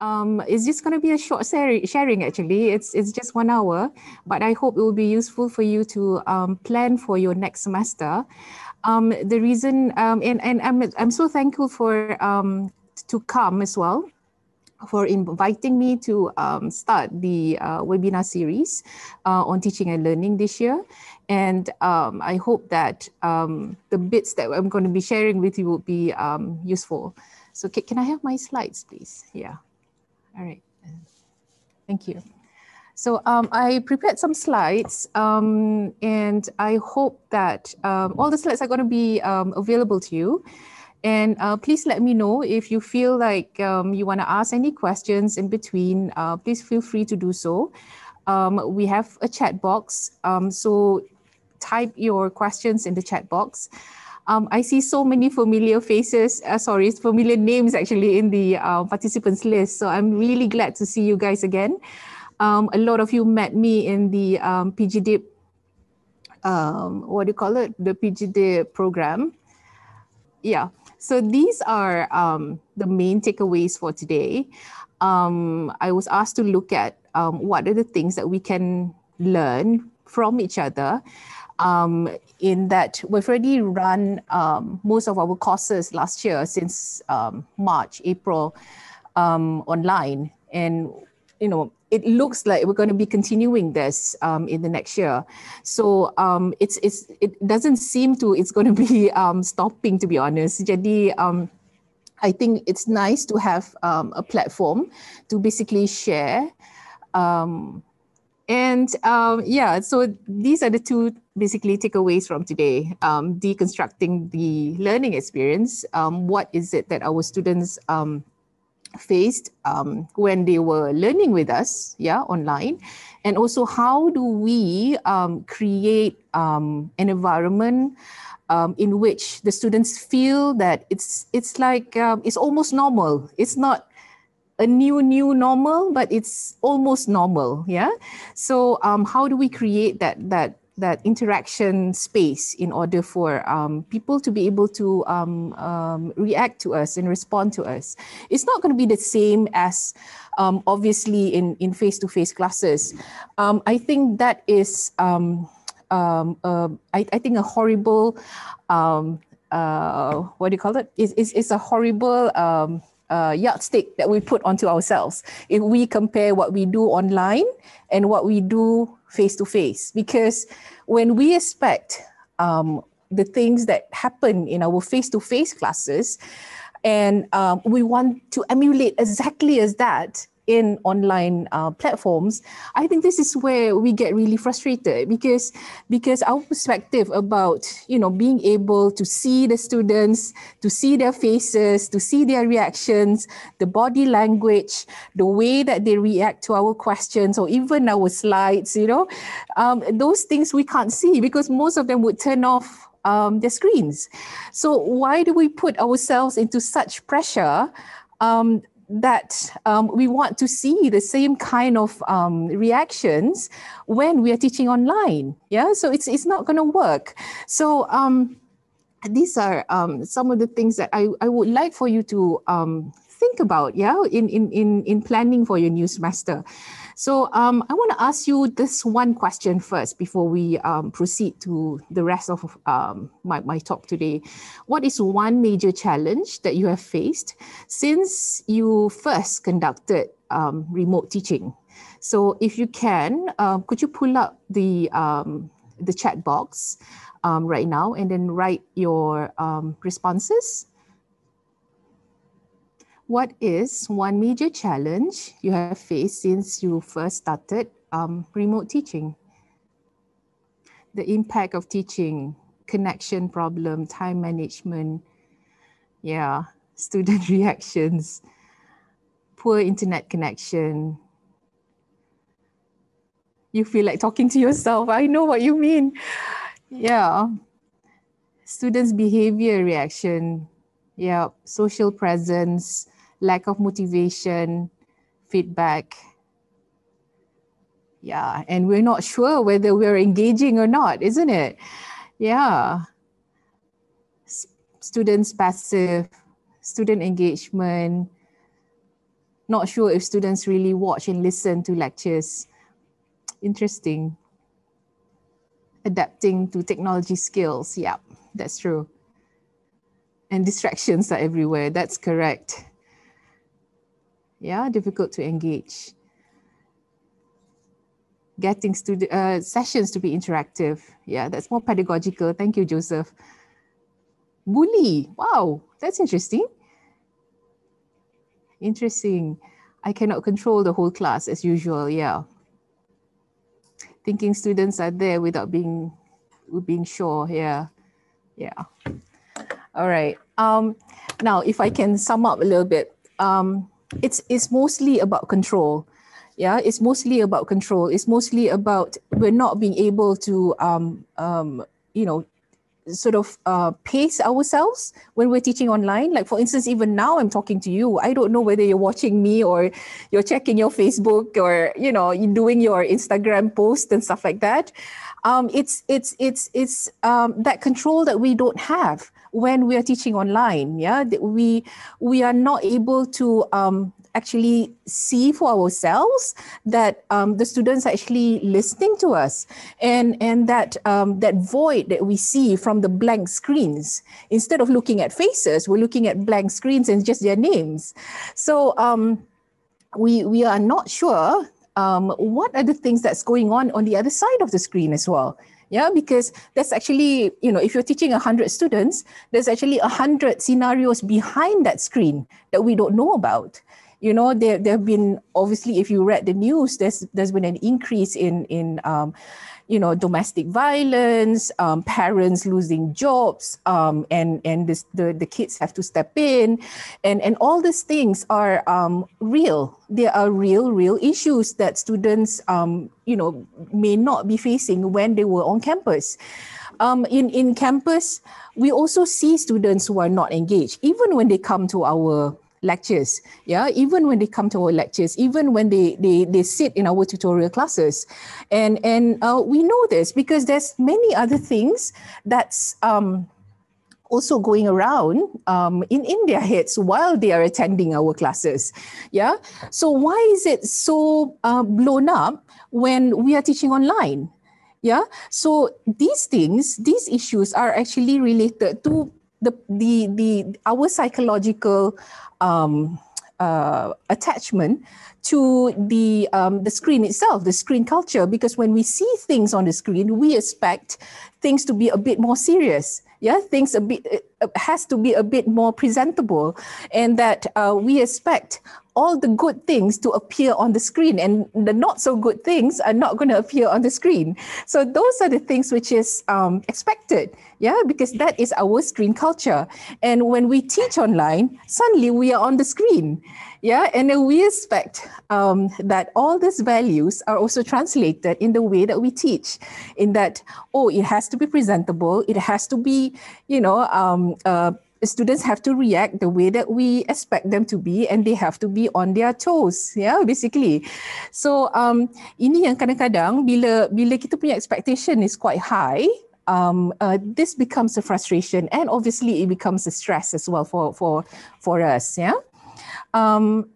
Um, it's just going to be a short sharing actually. It's, it's just one hour, but I hope it will be useful for you to um, plan for your next semester. Um, the reason, um, and, and I'm, I'm so thankful for um, to CALM as well for inviting me to um, start the uh, webinar series uh, on teaching and learning this year. And I hope that the bits that I'm going to be sharing with you will be useful. So can, can I have my slides, please? Yeah. All right. Thank you. So um, I prepared some slides um, and I hope that all the slides are going to be available to you. And uh, please let me know if you feel like um, you want to ask any questions in between. Uh, please feel free to do so. Um, we have a chat box, um, so type your questions in the chat box. Um, I see so many familiar faces, uh, sorry, familiar names actually in the uh, participants list. So I'm really glad to see you guys again. Um, a lot of you met me in the um, PGDIP, um, what do you call it? The PGDIP program. Yeah, so these are um, the main takeaways for today. Um, I was asked to look at um, what are the things that we can learn from each other. Um, in that we've already run um, most of our courses last year since um, March, April online, and you know it looks like we're going to be continuing this um, in the next year. So um, it's it's it doesn't seem to it's going to be um, stopping to be honest. Jadi um, I think it's nice to have um, a platform to basically share. Um, and yeah, so these are the two basically takeaways from today. deconstructing the learning experience. what is it that our students faced um, when they were learning with us, yeah, online, and also how do we um, create um, an environment um, in which the students feel that it's it's like um, it's almost normal. It's not a new new normal, but it's almost normal, yeah. So um, how do we create that that that interaction space in order for um, people to be able to um, um, react to us and respond to us. It's not going to be the same as um, obviously in, in face-to-face classes. Um, I think that is, uh, I, I, think a horrible, uh, what do you call it? It's, it's, it's a horrible uh, yardstick that we put onto ourselves if we compare what we do online and what we do face to face. Because when we expect um, the things that happen in our face to face classes, and um, we want to emulate exactly as that, in online uh, platforms, I think this is where we get really frustrated because because our perspective about you know being able to see the students, to see their faces, to see their reactions, the body language, the way that they react to our questions or even our slides, you know, um, those things we can't see because most of them would turn off um, their screens. So why do we put ourselves into such pressure um, that um, we want to see the same kind of um, reactions when we are teaching online. Yeah, so it's it's not going to work. So um, these are um, some of the things that I, I would like for you to um, think about. Yeah, in in in in planning for your new semester. So um, I want to ask you this one question first before we um, proceed to the rest of um, my, my talk today. What is one major challenge that you have faced since you first conducted um, remote teaching? So if you can, uh, could you pull up the, um, the chat box right now and then write your responses? What is one major challenge you have faced since you first started um, remote teaching? The impact of teaching, connection problem, time management, yeah, student reactions, poor internet connection. You feel like talking to yourself. I know what you mean. Yeah. Students' behavior reaction, yeah, social presence, lack of motivation, feedback. Yeah, and we're not sure whether we're engaging or not, isn't it? Yeah. S- students passive, student engagement, Not sure if students really watch and listen to lectures. Interesting. Adapting to technology skills. Yeah, that's true. And distractions are everywhere. That's correct. Yeah, difficult to engage. Getting student uh, sessions to be interactive. Yeah, that's more pedagogical. Thank you, Joseph. Bully. Wow, that's interesting. Interesting. I cannot control the whole class as usual. Yeah. Thinking students are there without being being sure. Yeah. Yeah. All right. Um, now, if I can sum up a little bit, um, it's it's mostly about control. Yeah, it's mostly about control. It's mostly about we're not being able to, um, um, you know, sort of uh, pace ourselves when we're teaching online. Like for instance, even now I'm talking to you. I don't know whether you're watching me or you're checking your Facebook or you know you're doing your Instagram post and stuff like that. Um, it's it's it's it's um, that control that we don't have when we are teaching online. Yeah, we we are not able to um, actually see for ourselves that um, the students are actually listening to us and and that um, that void that we see from the blank screens instead of looking at faces we're looking at blank screens and just their names so um, we we are not sure um, what are the things that's going on on the other side of the screen as well yeah because that's actually you know if you're teaching 100 students there's actually 100 scenarios behind that screen that we don't know about. You know there there have been obviously if you read the news there's there's been an increase in in um, you know domestic violence um, parents losing jobs um, and and this, the the kids have to step in. And and all these things are um, real. There are real real issues that students um, you know may not be facing when they were on campus. Um, in in campus we also see students who are not engaged. Even when they come to our lectures yeah even when they come to our lectures even when they they they sit in our tutorial classes and and uh, we know this because there's many other things that's um also going around um, in, in their heads while they are attending our classes. Yeah. So why is it so uh, blown up when we are teaching online? Yeah. So these things, these issues are actually related to the the the our psychological um, uh, attachment to the um, the screen itself, the screen culture, because when we see things on the screen, we expect things to be a bit more serious. Yeah, things a bit uh, has to be a bit more presentable, and that uh, we expect all the good things to appear on the screen and the not so good things are not going to appear on the screen. So those are the things which is um, expected. Yeah because that is our screen culture. And when we teach online suddenly we are on the screen yeah and then we expect um, that all these values are also translated in the way that we teach in that oh it has to be presentable it has to be you know um, uh, students have to react the way that we expect them to be and they have to be on their toes. Yeah basically. So um ini yang kadang-kadang bila bila kita punya expectation is quite high um uh, this becomes a frustration and obviously it becomes a stress as well for for for us. Yeah um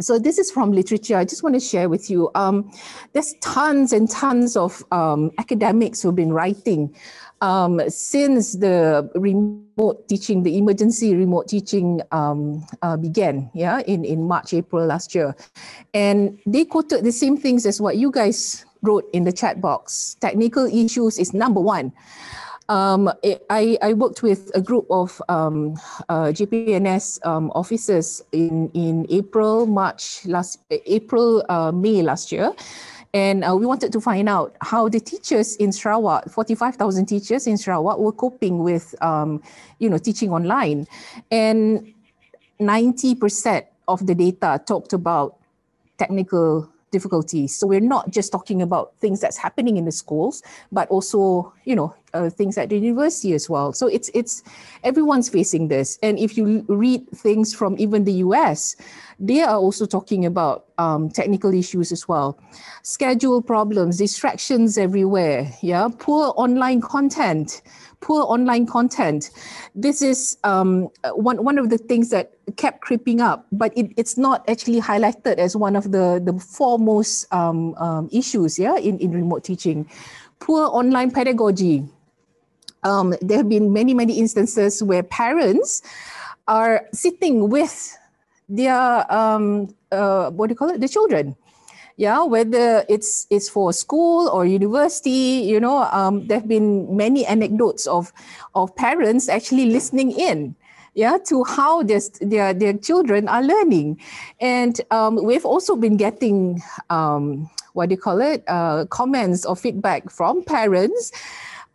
so this is from literature. I just want to share with you. Um, there's tons and tons of um, academics who've been writing um, since the remote teaching, the emergency remote teaching um, uh, began, yeah, in, in March, April last year. And they quoted the same things as what you guys wrote in the chat box. Technical issues is number one. Um, I, I worked with a group of um, uh, JPNS um, officers in, in April, March last, April, uh, May last year. And uh, we wanted to find out how the teachers in Sarawak, 45,000 teachers in Sarawak were coping with, um, you know, teaching online. And 90% of the data talked about technical difficulties. So we're not just talking about things that's happening in the schools, but also, you know, uh, things at the university as well. So it's it's everyone's facing this. And if you read things from even the US, they are also talking about um, technical issues as well. Schedule problems, distractions everywhere, yeah, poor online content, poor online content. This is um, one, one of the things that kept creeping up, but it, it's not actually highlighted as one of the, the foremost um, um, issues yeah, in, in remote teaching. Poor online pedagogy. Um, there have been many, many instances where parents are sitting with their um, uh, what do you call it? The children. Yeah, whether it's it's for school or university, you know, um, there have been many anecdotes of of parents actually listening in yeah, to how their, their, their children are learning. And um, we've also been getting, um, what do you call it, uh, comments or feedback from parents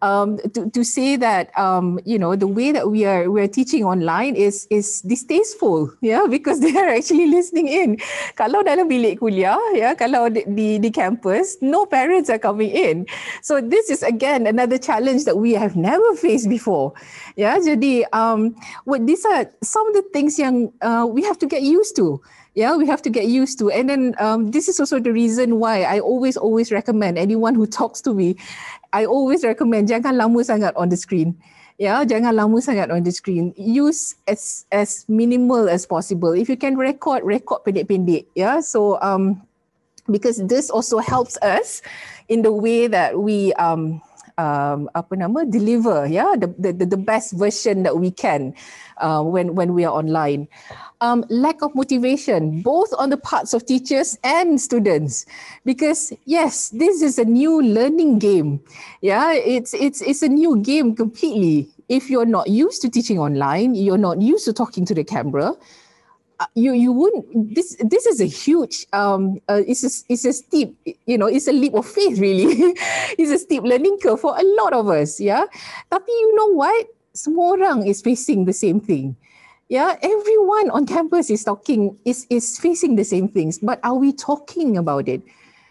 um, to, to say that um, you know the way that we are we're teaching online is is distasteful yeah because they are actually listening in. Kalau dalam bilik kuliah yeah kalau di di campus no parents are coming in. So this is again another challenge that we have never faced before. Yeah jadi um what these are some of the things yang uh, we have to get used to. Yeah we have to get used to. And then um, this is also the reason why i always always recommend anyone who talks to me i always recommend jangan lama sangat on the screen. Ya yeah, jangan lama sangat on the screen. Use as as minimal as possible. If you can record record pendek-pendek ya. Yeah? so um because this also helps us in the way that we um um, apa nama deliver yeah the, the the best version that we can uh, when when we are online um, lack of motivation both on the parts of teachers and students. Because yes this is a new learning game. Yeah it's it's it's a new game completely. If you're not used to teaching online you're not used to talking to the camera uh, you you wouldn't this this is a huge um uh, it's a it's a steep you know it's a leap of faith really. It's a steep learning curve for a lot of us yeah? Tapi you know what? Semua orang is facing the same thing yeah everyone on campus is talking is is facing the same things but are we talking about it?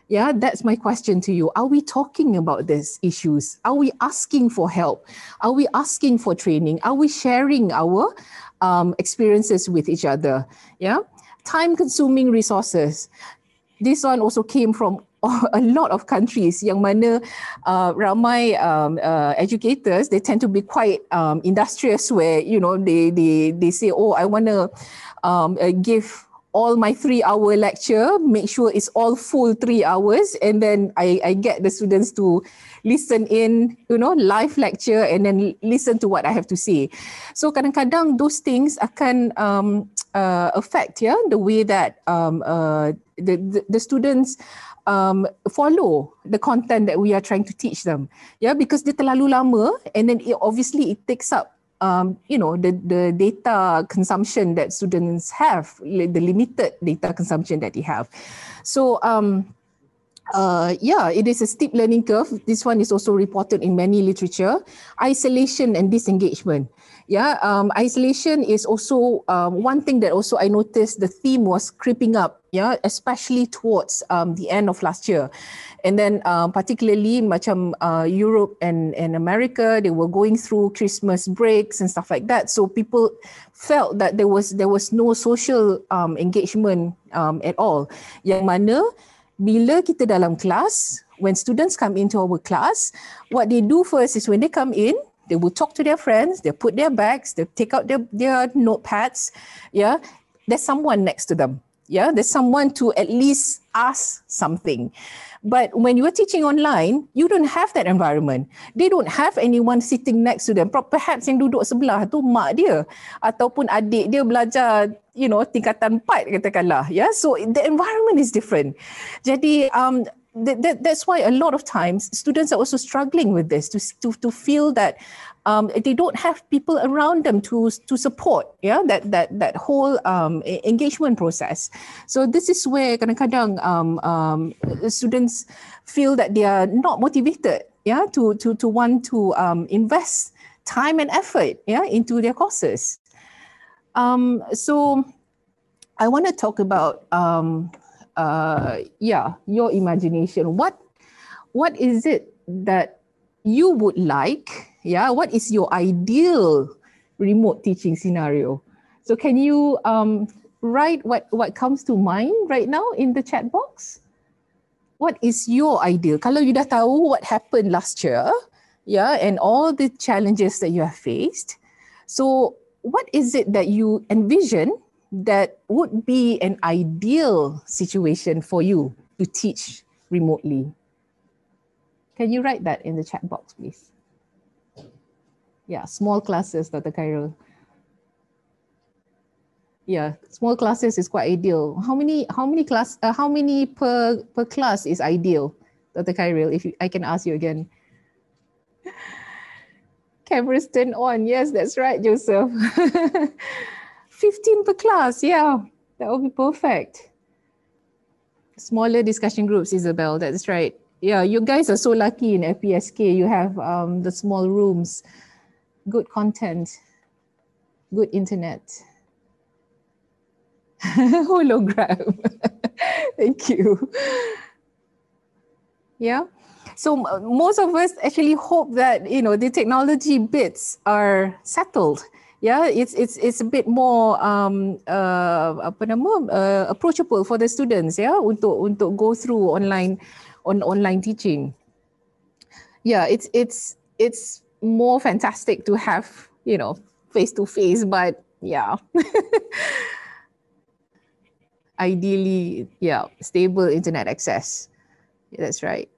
Yeah that's my question to you. Are we talking about these issues? Are we asking for help? Are we asking for training? Are we sharing our um, experiences with each other. Yeah, time consuming resources. This one also came from a lot of countries yang mana uh, ramai um, uh, educators they tend to be quite um, industrious where you know they they they say oh I want to um, uh, give all my three hour lecture make sure it's all full three hours and then I, I get the students to listen in, you know, live lecture and then listen to what I have to say. So kadang-kadang those things akan um, uh, affect yeah the way that um, uh, the, the the students um, follow the content that we are trying to teach them. Yeah, because dia terlalu lama and then it, obviously it takes up um, you know the the data consumption that students have, the limited data consumption that they have. So um, uh, yeah, it is a steep learning curve. This one is also reported in many literature. Isolation and disengagement. Yeah, um, isolation is also um, one thing that also I noticed the theme was creeping up. Yeah, especially towards um, the end of last year, and then um, particularly macam uh, Europe and and America, they were going through Christmas breaks and stuff like that. So people felt that there was there was no social um, engagement um, at all. Yang mana bila kita dalam kelas, when students come into our class, what they do first is when they come in, they will talk to their friends, they put their bags, they take out their, their notepads. Yeah, there's someone next to them. Yeah, there's someone to at least ask something. But when you are teaching online, you don't have that environment. They don't have anyone sitting next to them. Perhaps yang duduk sebelah tu mak dia ataupun adik dia belajar you know tingkatan 4 katakanlah yeah? so the environment is different jadi um that, that, that's why a lot of times students are also struggling with this to to to feel that um, they don't have people around them to to support yeah that that that whole um, engagement process so this is where kadang-kadang um, um, students feel that they are not motivated yeah to to to want to um, invest time and effort yeah into their courses um, so I want to talk about um, uh, yeah your imagination what what is it that you would like. Yeah, what is your ideal remote teaching scenario? So can you um, write what, what comes to mind right now in the chat box? What is your ideal? Kalau you dah tahu what happened last year, yeah, and all the challenges that you have faced. So what is it that you envision that would be an ideal situation for you to teach remotely? Can you write that in the chat box, please? Yeah, small classes, Dr. Cairo. Yeah, small classes is quite ideal. How many? How many class? Uh, how many per per class is ideal, Dr. Cairo? If you, I can ask you again. Cameras turn on. Yes, that's right, Joseph. 15 per class. Yeah, that would be perfect. Smaller discussion groups, Isabel. That's right. Yeah, you guys are so lucky in FPSK. You have um, the small rooms, good content, good internet. Hologram. Thank you. Yeah. So most of us actually hope that you know the technology bits are settled. Yeah, it's it's it's a bit more um, uh, apa nama uh, approachable for the students. Yeah, untuk untuk go through online on online teaching. Yeah, it's it's it's more fantastic to have you know face to face, but yeah. Ideally, yeah, stable internet access. That's right.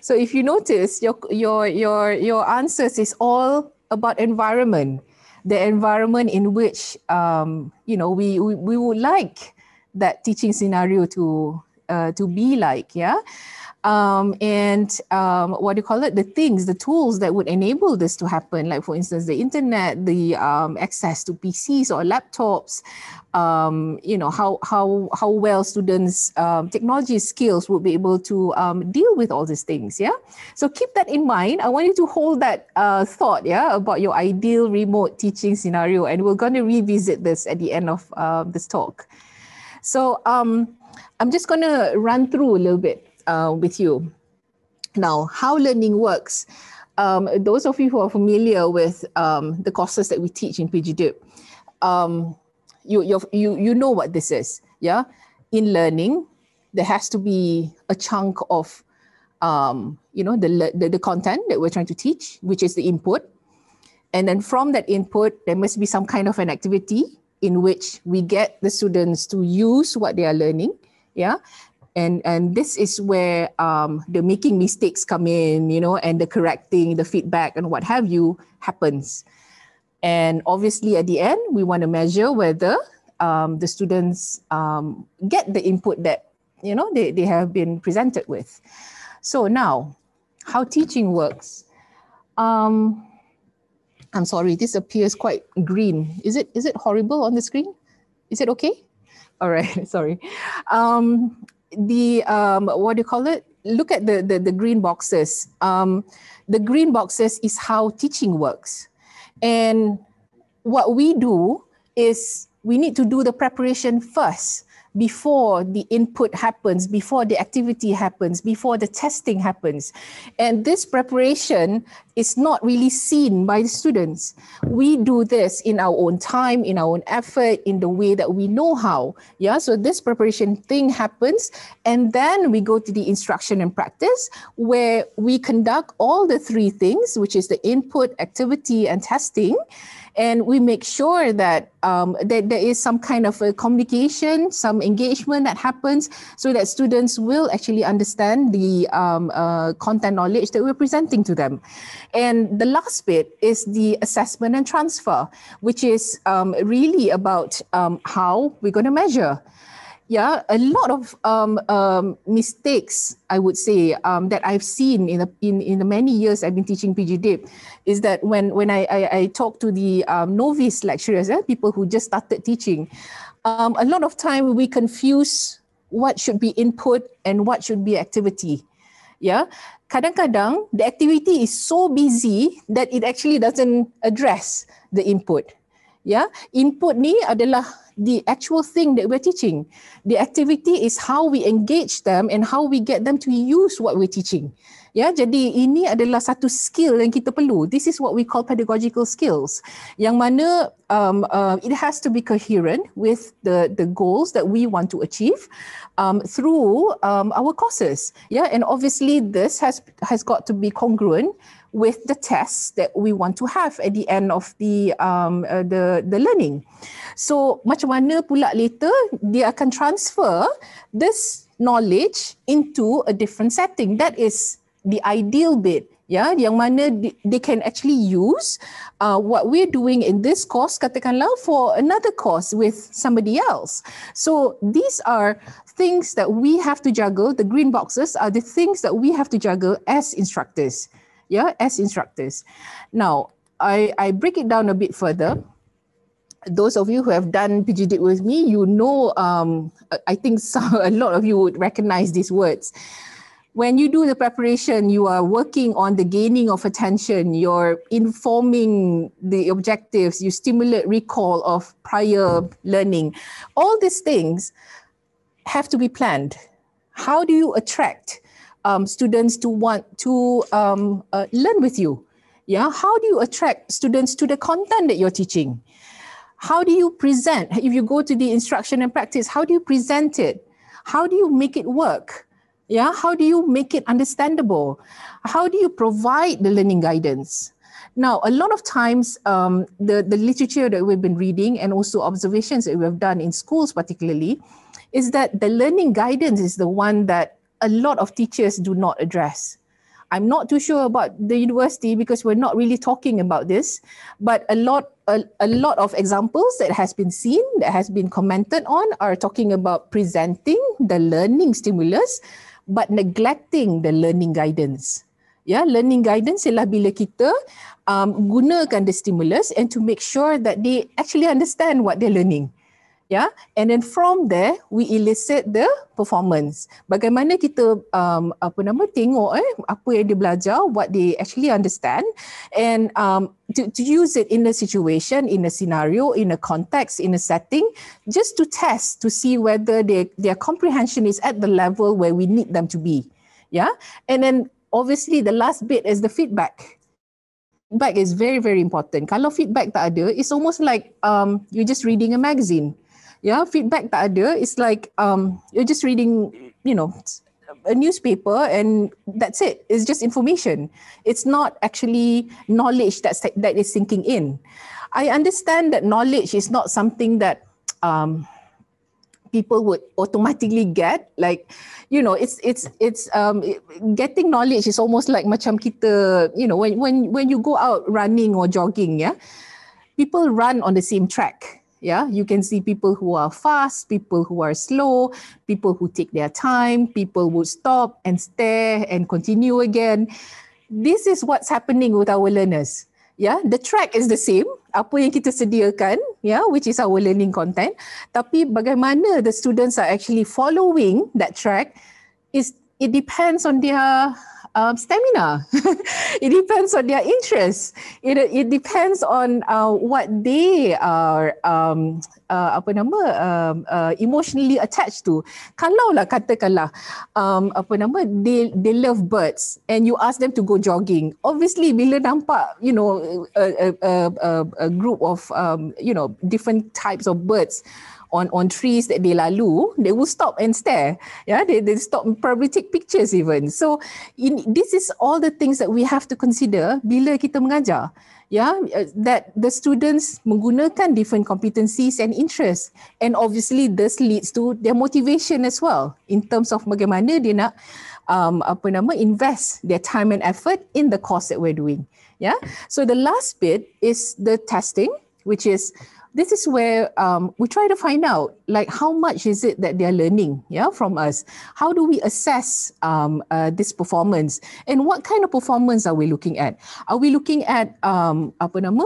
So if you notice, your your your your answers is all about environment, the environment in which um, you know we, we we would like that teaching scenario to uh, to be like, yeah. Um, and um, what do you call it? The things, the tools that would enable this to happen, like for instance, the internet, the um, access to PCs or laptops, um, you know how how how well students um, technology skills would be able to um, deal with all these things yeah? So keep that in mind. I want you to hold that uh, thought yeah about your ideal remote teaching scenario and we're going to revisit this at the end of uh, this talk. So um, i'm just going to run through a little bit uh, with you. Now how learning works um, those of you who are familiar with um, the courses that we teach in PGDIP, um, you you you know what this is yeah? In learning there has to be a chunk of um, you know the, the the content that we're trying to teach which is the input. And then from that input there must be some kind of an activity in which we get the students to use what they are learning yeah and and this is where um, the making mistakes come in you know and the correcting the feedback and what have you happens and obviously, at the end, we want to measure whether um, the students um, get the input that you know they, they have been presented with. So now, how teaching works. Um, I'm sorry, this appears quite green. Is it is it horrible on the screen? Is it okay? All right, sorry. Um, the um, what do you call it? Look at the the, the green boxes. Um, the green boxes is how teaching works. And what we do is we need to do the preparation first before the input happens, before the activity happens, before the testing happens. And this preparation is not really seen by the students. We do this in our own time, in our own effort, in the way that we know how. Yeah, so this preparation thing happens. And then we go to the instruction and practice where we conduct all the three things, which is the input, activity, and testing and we make sure that um, that there is some kind of a communication, some engagement that happens, so that students will actually understand the um, uh, content knowledge that we're presenting to them. And the last bit is the assessment and transfer, which is um, really about um, how we're going to measure yeah, a lot of um, um, mistakes, I would say, um, that I've seen in the in, in the many years I've been teaching PGDIP, is that when when I I, I talk to the um, novice lecturers, eh, people who just started teaching, um, a lot of time we confuse what should be input and what should be activity. Yeah, kadang-kadang the activity is so busy that it actually doesn't address the input Ya, input ni adalah the actual thing that we're teaching. The activity is how we engage them and how we get them to use what we're teaching. Ya, jadi ini adalah satu skill yang kita perlu. This is what we call pedagogical skills. Yang mana um, uh, it has to be coherent with the the goals that we want to achieve um, through um, our courses. Yeah, and obviously this has has got to be congruent with the tests that we want to have at the end of the um, uh, the the learning. So macam mana pula later dia akan transfer this knowledge into a different setting. That is the ideal bit. Ya, yang mana they can actually use uh, what we're doing in this course, katakanlah, for another course with somebody else. So these are things that we have to juggle. The green boxes are the things that we have to juggle as instructors yeah, as instructors. Now, I, I break it down a bit further. Those of you who have done PGD with me, you know, um, I think some, a lot of you would recognize these words. When you do the preparation, you are working on the gaining of attention, you're informing the objectives, you stimulate recall of prior learning. All these things have to be planned. How do you attract um, students to want to um, uh, learn with you? Yeah, how do you attract students to the content that you're teaching? How do you present? If you go to the instruction and practice, how do you present it? How do you make it work? Yeah, how do you make it understandable? How do you provide the learning guidance? Now, a lot of times, um, the, the literature that we've been reading and also observations that we've done in schools, particularly, is that the learning guidance is the one that a lot of teachers do not address. I'm not too sure about the university because we're not really talking about this, but a lot a, a lot of examples that has been seen that has been commented on are talking about presenting the learning stimulus but neglecting the learning guidance. Yeah, learning guidance ialah bila kita um, gunakan the stimulus and to make sure that they actually understand what they're learning yeah and then from there we elicit the performance. Bagaimana kita um, apa nama tengok eh apa yang dia belajar what they actually understand and um, to, to use it in a situation in a scenario in a context in a setting just to test to see whether their comprehension is at the level where we need them to be. Yeah and then obviously the last bit is the feedback. Feedback is very very important. Kalau feedback tak ada it's almost like um, you're just reading a magazine yeah feedback tak ada. It's like um you're just reading you know a newspaper and that's it. It's just information. It's not actually knowledge that's that is sinking in. I understand that knowledge is not something that um people would automatically get. Like you know it's it's it's um getting knowledge is almost like macam kita you know when when when you go out running or jogging yeah people run on the same track yeah you can see people who are fast people who are slow people who take their time people who stop and stare and continue again. This is what's happening with our learners. Yeah the track is the same. Apa yang kita sediakan yeah which is our learning content. Tapi bagaimana the students are actually following that track is it depends on their um, stamina. it depends on their interest. It, it depends on uh, what they are um, uh, apa nama um, uh, emotionally attached to. Kalau lah katakanlah um, apa nama they they love birds and you ask them to go jogging. Obviously bila nampak you know a, a, a, a group of um, you know different types of birds on on trees that they lalu, they will stop and stare. Yeah, they they stop and probably take pictures even. So in this is all the things that we have to consider bila kita mengajar. Yeah, uh, that the students menggunakan different competencies and interests, and obviously this leads to their motivation as well in terms of bagaimana dia nak um, apa nama invest their time and effort in the course that we're doing. Yeah, so the last bit is the testing, which is this is where um, we try to find out like how much is it that they're learning yeah from us? How do we assess um, uh, this performance? And what kind of performance are we looking at? Are we looking at um, apa nama?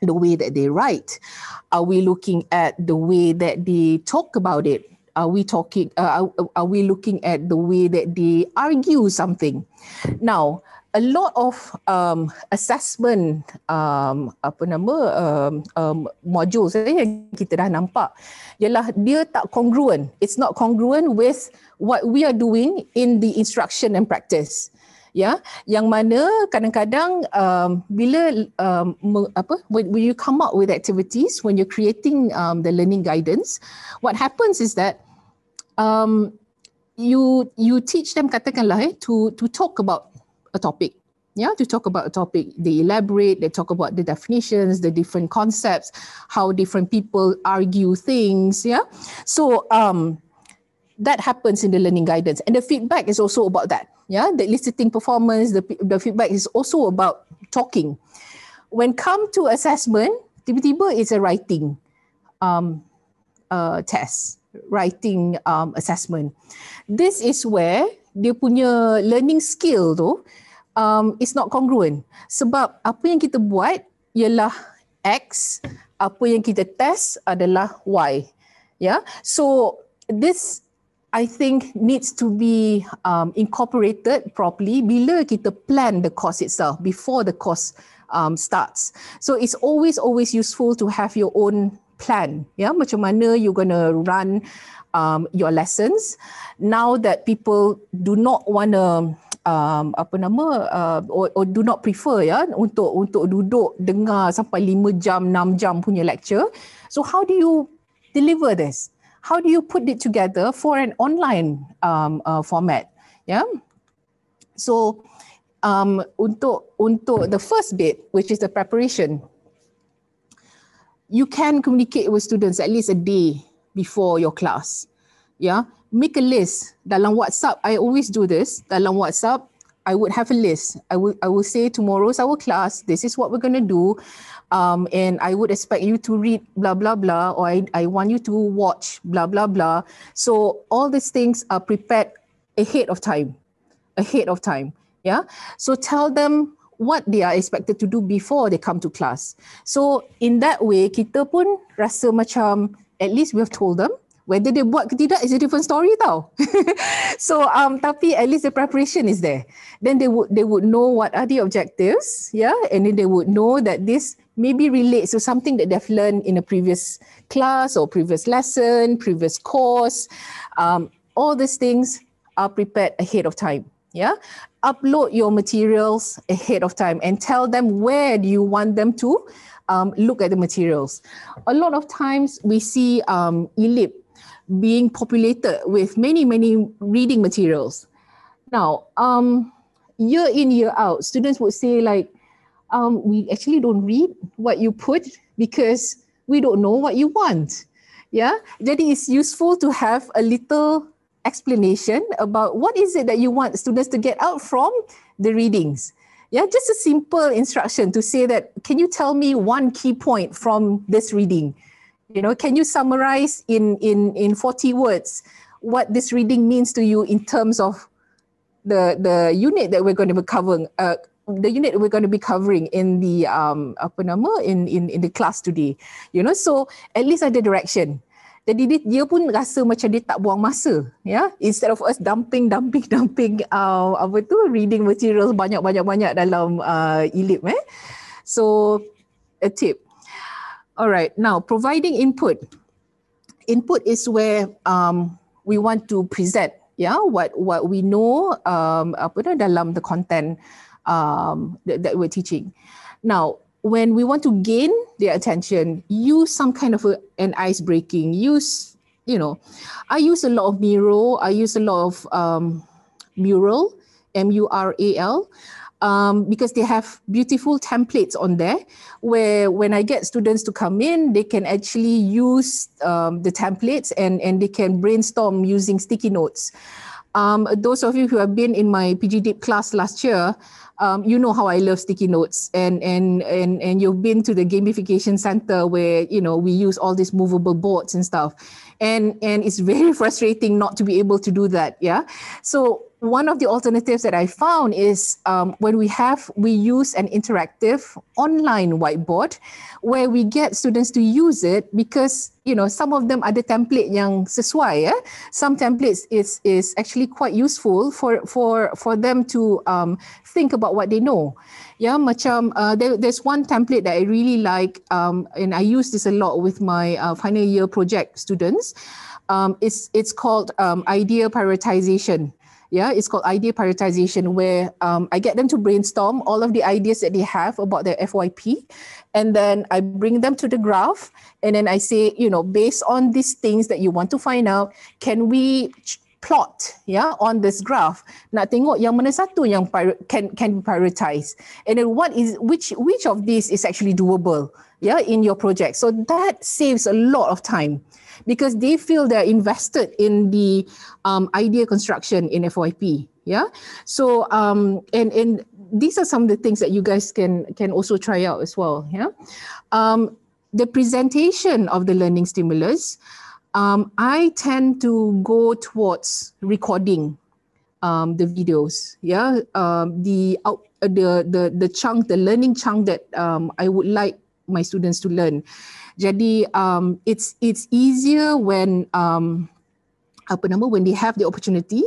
The way that they write. Are we looking at the way that they talk about it? Are we talking uh, are, are we looking at the way that they argue something? Now a lot of um, assessment um, apa nama um, um, modules eh, yang kita dah nampak. Ialah dia tak congruent. It's not congruent with what we are doing in the instruction and practice. Ya yang mana kadang-kadang um, bila um, apa when, when you come up with activities when you're creating um, the learning guidance what happens is that um, you you teach them katakanlah eh, to to talk about a topic. Yeah to talk about a topic. They elaborate they talk about the definitions the different concepts how different people argue things yeah? So um that happens in the learning guidance. And the feedback is also about that yeah? The eliciting performance the, the feedback is also about talking. When come to assessment tiba-tiba it's a writing um uh, test writing um, assessment. This is where dia punya learning skill tu um, it's not congruent. Sebab apa yang kita buat ialah X, apa yang kita test adalah Y. Yeah, so this I think needs to be um, incorporated properly bila kita plan the course itself before the course um, starts. So it's always always useful to have your own plan. Yeah, macam mana you gonna run um, your lessons. Now that people do not want to um, apa nama uh, or, or do not prefer ya untuk untuk duduk dengar sampai 5 jam 6 jam punya lecture so how do you deliver this how do you put it together for an online um, uh, format yeah? so um, untuk untuk the first bit which is the preparation you can communicate with students at least a day before your class yeah make a list dalam WhatsApp. I always do this dalam WhatsApp. I would have a list. I would I will say tomorrow's our class. This is what we're gonna do, um, and I would expect you to read blah blah blah, or I I want you to watch blah blah blah. So all these things are prepared ahead of time, ahead of time. Yeah. So tell them what they are expected to do before they come to class. So in that way, kita pun rasa macam at least we have told them whether they buat ke tidak is a different story tau. so um tapi at least the preparation is there. Then they would they would know what are the objectives, yeah, and then they would know that this maybe relates to something that they've learned in a previous class or previous lesson, previous course. Um, all these things are prepared ahead of time. Yeah, upload your materials ahead of time and tell them where do you want them to um, look at the materials. A lot of times we see um, eLEAP being populated with many, many reading materials. Now, um, year in, year out, students would say, like, um, we actually don't read what you put because we don't know what you want. Yeah, jadi it's useful to have a little explanation about what is it that you want students to get out from the readings. Yeah, just a simple instruction to say that, can you tell me one key point from this reading? you know can you summarize in in in 40 words what this reading means to you in terms of the the unit that we're going to be covering uh, the unit we're going to be covering in the um apa nama in in in the class today you know so at least ada direction jadi dia, dia pun rasa macam dia tak buang masa ya yeah? instead of us dumping dumping dumping uh, apa tu reading materials banyak banyak banyak dalam uh, elip eh so a tip All right. Now, providing input. Input is where um, we want to present, yeah, what what we know um, apa tu dalam the content um, that, that we're teaching. Now, when we want to gain their attention, use some kind of a, an ice breaking. Use, you know, I use a lot of mural. I use a lot of um, mural, M U R A L um, because they have beautiful templates on there where when I get students to come in, they can actually use um, the templates and, and they can brainstorm using sticky notes. Um, those of you who have been in my PGDIP class last year, um, you know how I love sticky notes, and and and and you've been to the gamification center where you know we use all these movable boards and stuff, and and it's very frustrating not to be able to do that. Yeah, so one of the alternatives that I found is um, when we have, we use an interactive online whiteboard where we get students to use it because, you know, some of them ada template yang sesuai. Yeah? Some templates is, is actually quite useful for, for, for them to um, think about what they know. Yeah, macam uh, there, there's one template that I really like um, and I use this a lot with my uh, final year project students. Um, it's, it's called um, idea prioritization. Yeah, it's called idea prioritization, where um, I get them to brainstorm all of the ideas that they have about their FYP. And then I bring them to the graph. And then I say, you know, based on these things that you want to find out, can we plot yeah on this graph nak tengok yang mana satu yang can can be prioritized and then what is which which of these is actually doable yeah in your project so that saves a lot of time because they feel they're invested in the um, idea construction in FYP. Yeah. So um, and and these are some of the things that you guys can can also try out as well. Yeah. Um, the presentation of the learning stimulus, um, I tend to go towards recording um, the videos. Yeah. Um, the out uh, the the the chunk, the learning chunk that um, I would like my students to learn. Jadi um, it's it's easier when um, apa nama when they have the opportunity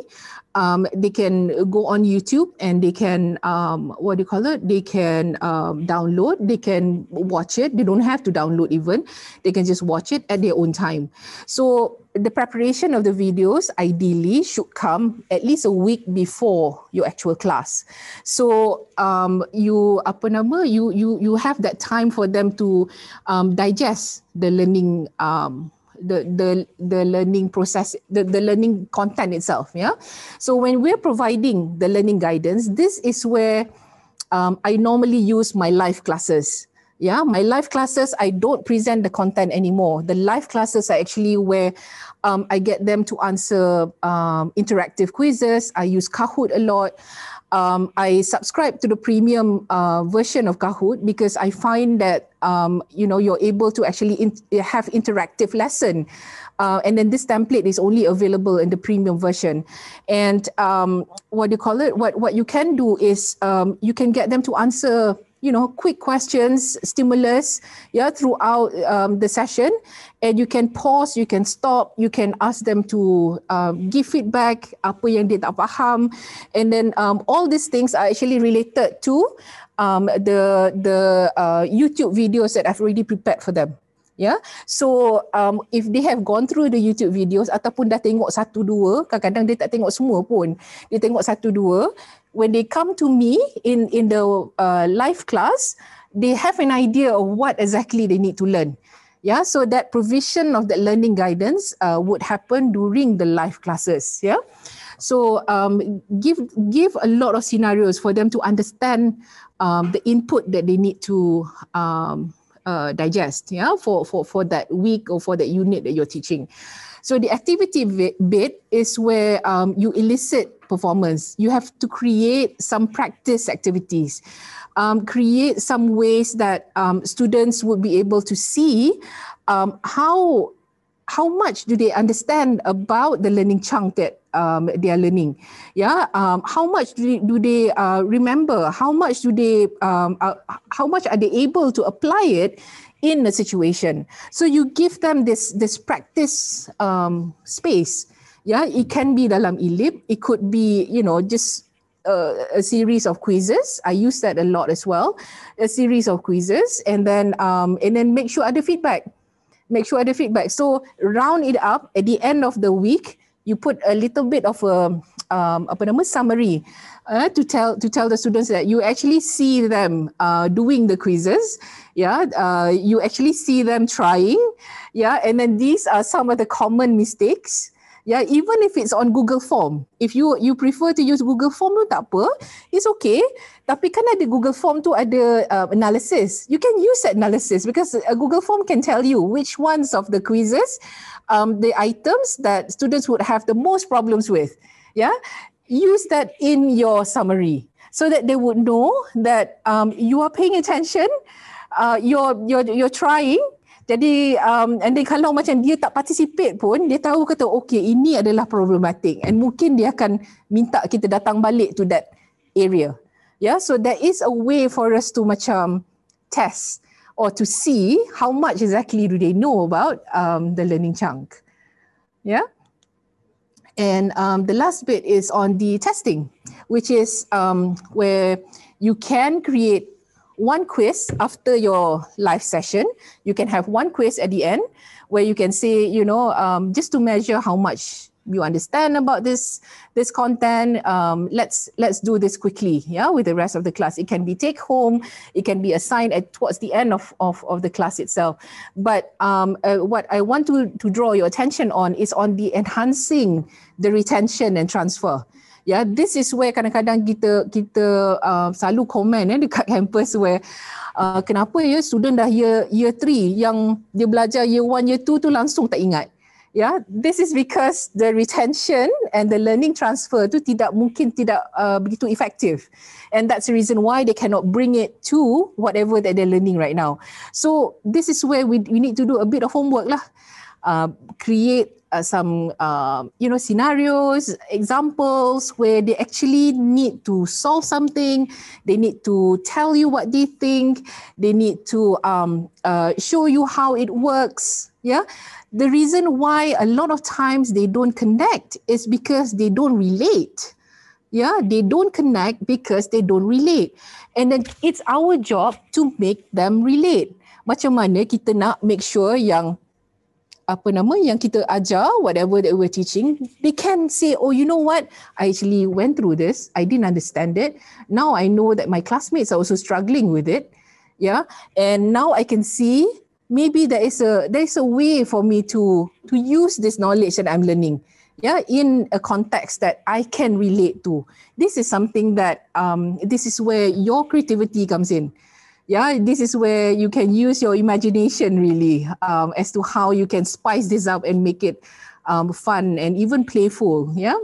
um, they can go on YouTube and they can um, what do you call it? They can um, download they can watch it. They don't have to download even. They can just watch it at their own time. So the preparation of the videos ideally should come at least a week before your actual class. So um, you apa nama you you you have that time for them to um, digest the learning um, the the the learning process the, the learning content itself yeah? So when we're providing the learning guidance this is where um, i normally use my live classes yeah? My live classes i don't present the content anymore. The live classes are actually where um, i get them to answer um, interactive quizzes. I use kahoot a lot um, I subscribe to the premium uh, version of Kahoot because I find that um, you know you're able to actually in- have interactive lesson, uh, and then this template is only available in the premium version. And um, what you call it? What what you can do is um, you can get them to answer you know quick questions stimulus yeah throughout um, the session and you can pause you can stop you can ask them to um, give feedback apa yang dia tak faham and then um, all these things are actually related to um, the the uh, YouTube videos that I've already prepared for them Yeah. So um, if they have gone through the YouTube videos ataupun dah tengok satu dua, kadang-kadang dia tak tengok semua pun. Dia tengok satu dua. When they come to me in in the uh, live class, they have an idea of what exactly they need to learn. Yeah. So that provision of the learning guidance uh, would happen during the live classes. Yeah. So um, give give a lot of scenarios for them to understand um, the input that they need to um, uh, digest yeah for, for for that week or for that unit that you're teaching so the activity bit is where um, you elicit performance you have to create some practice activities um, create some ways that um, students would be able to see um, how how much do they understand about the learning chunk that um, they are learning? Yeah, um, how much do they, do they uh, remember? How much do they? Um, uh, how much are they able to apply it in a situation? So you give them this this practice um, Yeah, it can be dalam eLEAP. It could be you know just uh, a series of quizzes. I use that a lot as well. A series of quizzes, and then um, and then make sure other feedback make sure ada feedback. So round it up at the end of the week, you put a little bit of a um, apa nama summary uh, to tell to tell the students that you actually see them uh, doing the quizzes. Yeah, uh, you actually see them trying. Yeah, and then these are some of the common mistakes Yeah, even if it's on Google Form. If you you prefer to use Google Form tu tak apa, it's okay. Tapi kan ada Google Form tu ada uh, analysis. You can use that analysis because a Google Form can tell you which ones of the quizzes, um, the items that students would have the most problems with. Yeah, use that in your summary so that they would know that um, you are paying attention. Uh, you're you're you're trying Jadi um, and then kalau macam dia tak participate pun dia tahu kata okay ini adalah problematik and mungkin dia akan minta kita datang balik to that area. Yeah, so there is a way for us to macam test or to see how much exactly do they know about um, the learning chunk. Yeah. And um, the last bit is on the testing, which is um, where you can create one quiz after your live session. You can have one quiz at the end where you can say, you know, um, just to measure how much you understand about this this content um, let's let's do this quickly yeah with the rest of the class. It can be take home. It can be assigned at towards the end of of, of the class itself. But um, uh, what i want to to draw your attention on is on the enhancing the retention and transfer Ya, yeah, this is where kadang-kadang kita kita uh, selalu komen eh dekat campus where uh, kenapa ya student dah year year 3 yang dia belajar year 1 year 2 tu langsung tak ingat. Ya, yeah, this is because the retention and the learning transfer tu tidak mungkin tidak uh, begitu efektif. And that's the reason why they cannot bring it to whatever that they're learning right now. So this is where we we need to do a bit of homework lah. Uh, create uh, some uh, you know scenarios examples where they actually need to solve something. They need to tell you what they think. They need to um, uh, show you how it works. Yeah? The reason why a lot of times they don't connect is because they don't relate. Yeah? They don't connect because they don't relate. And then it's our job to make them relate. Macam mana kita nak make sure yang apa nama yang kita ajar whatever that we're teaching they can say oh you know what? I actually went through this. I didn't understand it. Now i know that my classmates are also struggling with it. Yeah? And now i can see maybe there is a there is a way for me to to use this knowledge that i'm learning yeah in a context that i can relate to. This is something that um this is where your creativity comes in yeah, this is where you can use your imagination really um, as to how you can spice this up and make it um, fun and even playful. Yeah.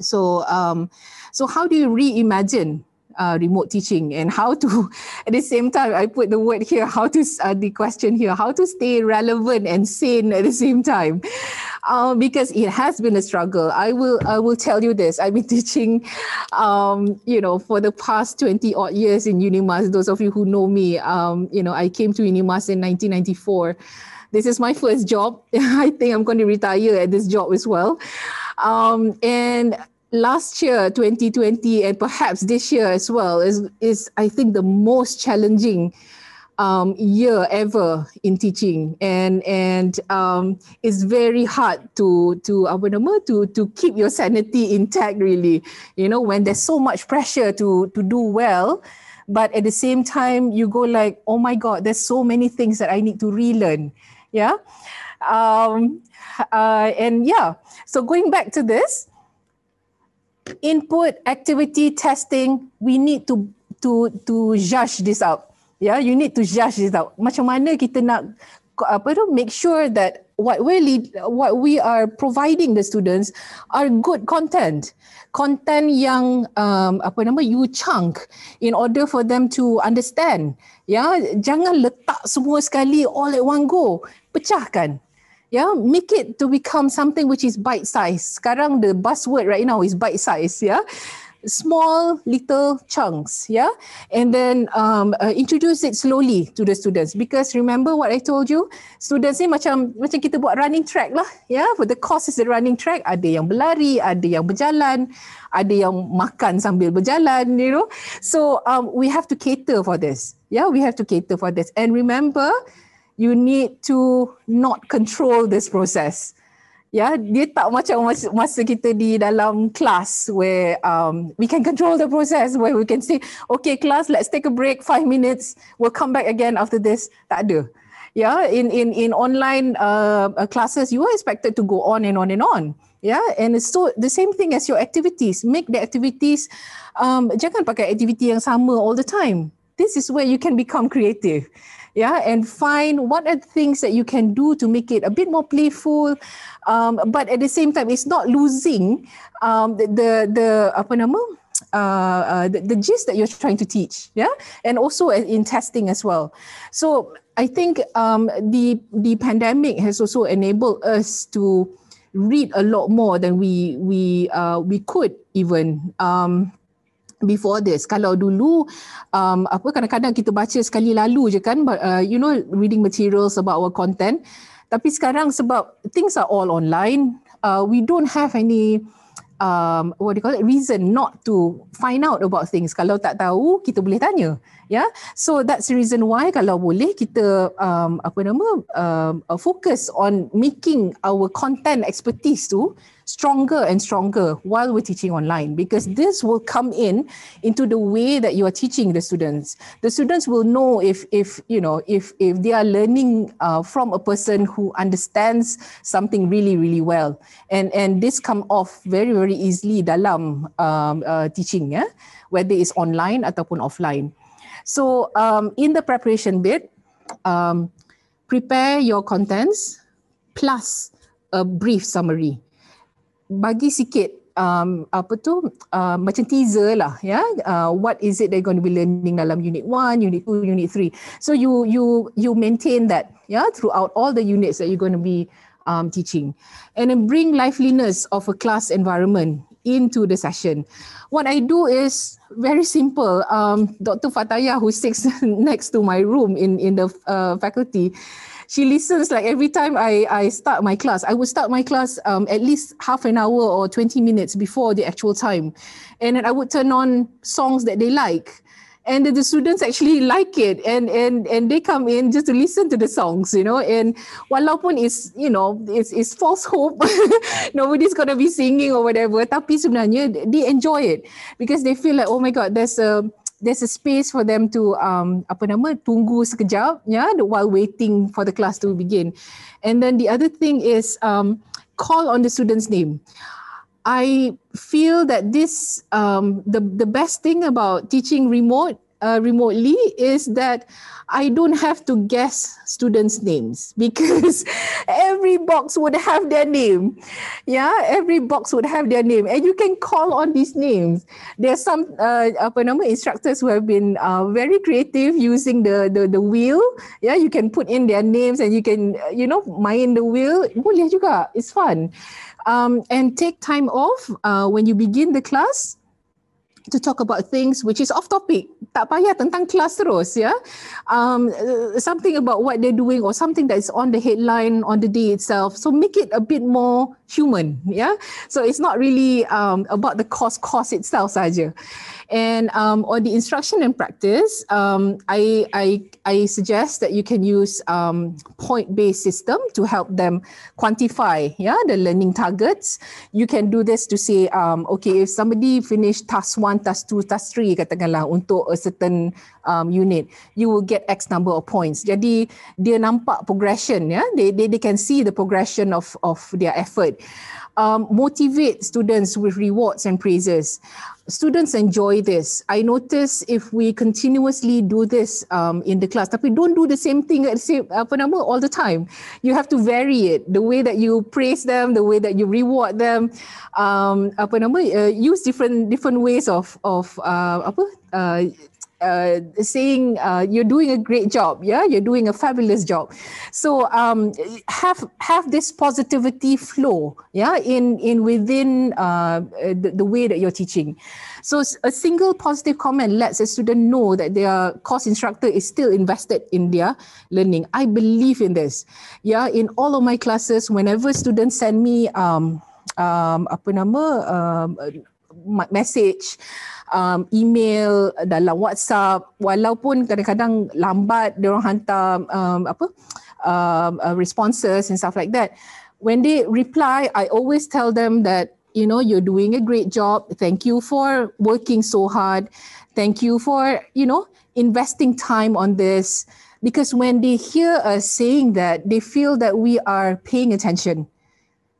So, um, so how do you reimagine uh, remote teaching and how to, at the same time, I put the word here, how to, uh, the question here, how to stay relevant and sane at the same time uh, because it has been a struggle. I will I will tell you this. I've been teaching, um, you know, for the past twenty odd years in Unimas. Those of you who know me, um, you know, I came to Unimas in 1994. This is my first job. I think I'm going to retire at this job as well. Um, and last year 2020 and perhaps this year as well is is i think the most challenging um, year ever in teaching. And and um, it's very hard to to apa to to keep your sanity intact really. You know when there's so much pressure to to do well but at the same time you go like oh my god there's so many things that I need to relearn. Yeah? Um, uh, and yeah. So going back to this input activity testing we need to to to judge this out. Yeah you need to judge it out. Macam mana kita nak apa tu make sure that what we lead, what we are providing the students are good content. Content yang um, apa nama you chunk in order for them to understand. Ya yeah? jangan letak semua sekali all at one go. Pecahkan yeah? make it to become something which is bite size. Sekarang the buzzword right now is bite size ya. Yeah? small little chunks yeah and then um, uh, introduce it slowly to the students. Because remember what i told you? Students ni macam macam kita buat running track lah yeah for the course is the running track. Ada yang berlari ada yang berjalan ada yang makan sambil berjalan you know. So um, we have to cater for this yeah we have to cater for this. And remember you need to not control this process. Ya dia tak macam masa, masa kita di dalam class where um, we can control the process where we can say okay class let's take a break five minutes we'll come back again after this. Tak ada. Yeah, in in in online uh, uh, classes you are expected to go on and on and on. Yeah and so the same thing as your activities. Make the activities um, jangan pakai activity yang sama all the time. This is where you can become creative yeah and find what are the things that you can do to make it a bit more playful um, but at the same time it's not losing um, the, the the apa nama uh, uh, the, the gist that you're trying to teach, yeah, and also in testing as well. So I think um, the the pandemic has also enabled us to read a lot more than we we uh, we could even. Um, before this. Kalau dulu um, apa kadang-kadang kita baca sekali lalu je kan uh, you know reading materials about our content. Tapi sekarang sebab things are all online uh, we don't have any um, what do you call it reason not to find out about things. Kalau tak tahu kita boleh tanya ya. Yeah? so that's the reason why kalau boleh kita um, apa nama um, focus on making our content expertise tu stronger and stronger while we're teaching online because this will come in into the way that you are teaching the students. The students will know if if you know if if they are learning uh, from a person who understands something really really well. And and this come off very very easily dalam um, uh, teaching yeah whether it's online ataupun offline. So um, in the preparation bit um, prepare your contents plus a brief summary bagi sikit um, apa tu uh, macam teaser lah ya. Yeah? uh, what is it they're going to be learning dalam unit 1 unit 2 unit 3 so you you you maintain that yeah throughout all the units that you're going to be um, teaching. And then bring liveliness of a class environment into the session. What i do is very simple. Um, dr fataya who sits next to my room in in the uh, faculty she listens like every time I, I start my class. I would start my class um, at least half an hour or 20 minutes before the actual time. And then I would turn on songs that they like. And the students actually like it and and and they come in just to listen to the songs, you know. And walaupun is you know it's it's false hope, nobody's gonna be singing or whatever. Tapi sebenarnya they enjoy it because they feel like oh my god, there's a there's a space for them to um apa nama tunggu sekejap yeah while waiting for the class to begin. And then the other thing is um call on the student's name. I feel that this um the the best thing about teaching remote uh, remotely is that I don't have to guess students' names because every box would have their name. Yeah, every box would have their name, and you can call on these names. There are some uh, apa nama instructors who have been uh, very creative using the, the the wheel. Yeah, you can put in their names and you can uh, you know main the wheel. Boleh juga. It's fun. Um, and take time off uh, when you begin the class to talk about things which is off topic. Tak payah tentang kelas terus, ya. Um, uh, something about what they're doing or something that is on the headline on the day itself. So make it a bit more human, yeah. So it's not really um, about the course course itself saja. And um, on the instruction and practice, um, I, I, I suggest that you can use um, point-based system to help them quantify yeah, the learning targets. You can do this to say, um, okay, if somebody finished task one, task two, task three, katakanlah, untuk a certain um, unit, you will get X number of points. Jadi, dia nampak progression, yeah? they, they, they can see the progression of, of their effort. Um, motivate students with rewards and praises students enjoy this. I notice if we continuously do this um, in the class, tapi don't do the same thing at same, apa nama, all the time. You have to vary it. The way that you praise them, the way that you reward them, um, apa nama, uh, use different different ways of of uh, apa uh, uh, saying uh, you're doing a great job yeah? You're doing a fabulous job. So um, have have this positivity flow yeah in in within uh, the, the way that you're teaching. So a single positive comment lets a student know that their course instructor is still invested in their learning. I believe in this. Yeah in all of my classes whenever students send me um, um, apa nama um, message um, email dalam WhatsApp walaupun kadang-kadang lambat dia orang hantar um, apa um, uh, responses and stuff like that. When they reply I always tell them that you know you're doing a great job. Thank you for working so hard. Thank you for you know investing time on this. Because when they hear us saying that they feel that we are paying attention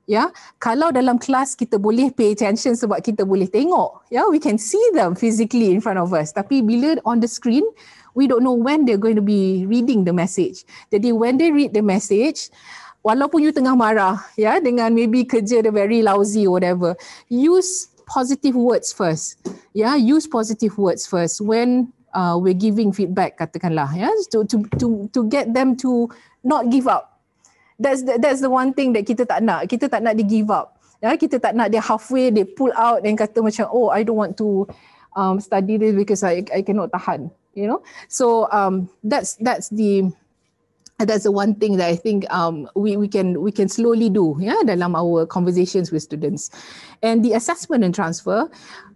ya kalau dalam kelas kita boleh pay attention sebab kita boleh tengok ya we can see them physically in front of us tapi bila on the screen we don't know when they're going to be reading the message jadi when they read the message walaupun you tengah marah ya dengan maybe kerja the very lousy or whatever use positive words first. Yeah, use positive words first when uh, we're giving feedback katakanlah ya to to to to get them to not give up. That's the, that's the one thing that kita tak nak. Kita tak nak dia give up. Ya, kita tak nak dia halfway they pull out dan kata macam oh I don't want to um, study this because I I cannot tahan. You know, so um, that's that's the that's the one thing that I think um, we we can we can slowly do yeah dalam our conversations with students, and the assessment and transfer,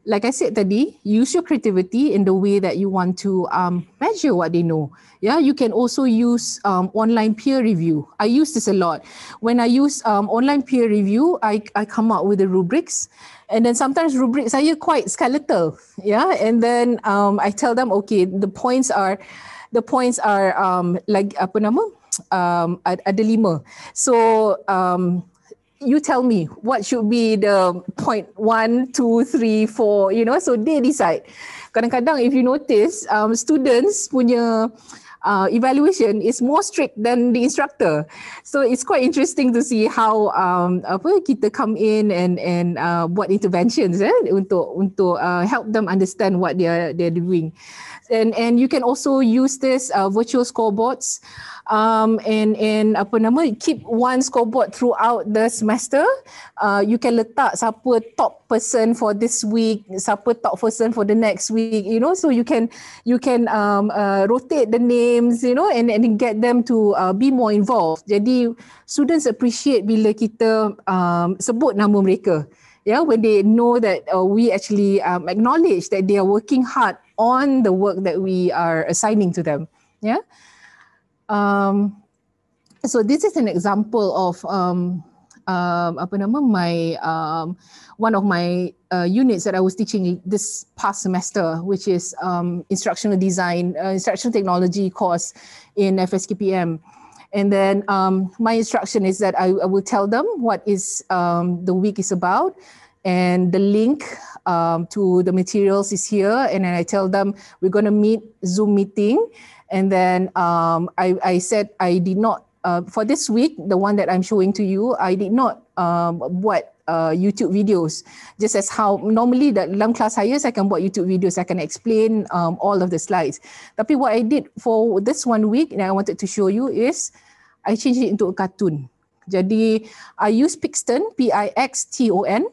like I said tadi, use your creativity in the way that you want to um, measure what they know. Yeah, you can also use um, online peer review. I use this a lot. When I use um, online peer review, I I come up with the rubrics. And then sometimes rubrics are quite skeletal, yeah. And then um, I tell them, okay, the points are, the points are um, like apa nama um, ada lima. So um, you tell me what should be the point one, two, three, four. You know, so they decide. Kadang-kadang if you notice, um, students punya uh, evaluation is more strict than the instructor. So it's quite interesting to see how um, apa kita come in and and uh, buat interventions eh, untuk untuk uh, help them understand what they are they're doing and and you can also use this uh, virtual scoreboards um, and and apa nama keep one scoreboard throughout the semester. Uh, you can letak siapa top person for this week siapa top person for the next week you know. So you can you can um, uh, rotate the names you know and and get them to uh, be more involved. Jadi students appreciate bila kita um, sebut nama mereka. Yeah when they know that uh, we actually um, acknowledge that they are working hard on the work that we are assigning to them. Yeah. Um, so this is an example of um, um, apa nama my um, one of my uh, units that I was teaching this past semester, which is um, instructional design, uh, instructional technology course in FSKPM. And then um, my instruction is that I, I will tell them what is um, the week is about, and the link um, to the materials is here. And then i tell them we're going to meet zoom meeting. And then um, I, I said i did not uh, for this week the one that i'm showing to you i did not um, buat uh, YouTube videos. Just as how normally dalam kelas saya saya akan buat YouTube videos. I can explain um, all of the slides. Tapi what I did for this one week that I wanted to show you is I changed it into a cartoon. Jadi I use Pixton P-I-X-T-O-N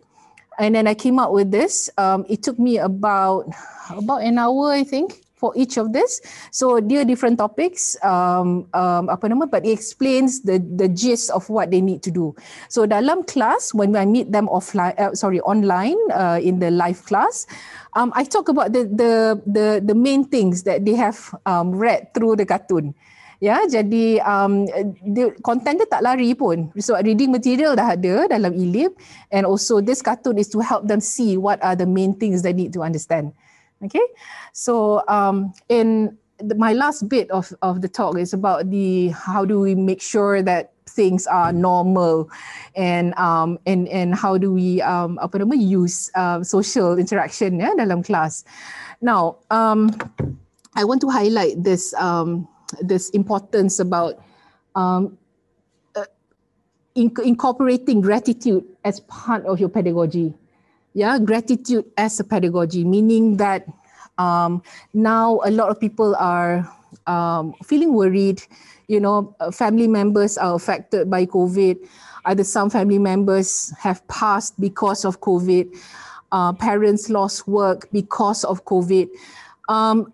and then I came up with this. Um, it took me about about an hour, I think, for each of this. So there are different topics. Um, um, apa nama? But it explains the the gist of what they need to do. So dalam class, when I meet them offline, uh, sorry, online uh, in the live class, um, I talk about the the the the main things that they have um, read through the cartoon. Ya, jadi um, content dia tak lari pun. So reading material dah ada dalam ELIP and also this cartoon is to help them see what are the main things they need to understand. Okay, so um, in the, my last bit of, of the talk is about the how do we make sure that things are normal and um, and and how do we um, apa nama use uh, social interaction ya dalam kelas. Now, um, I want to highlight this um, this importance about um, uh, in- incorporating gratitude as part of your pedagogy. Yeah, gratitude as a pedagogy, meaning that um, now a lot of people are um, feeling worried. You know, uh, family members are affected by COVID. Either some family members have passed because of COVID. Uh, parents lost work because of COVID. Um,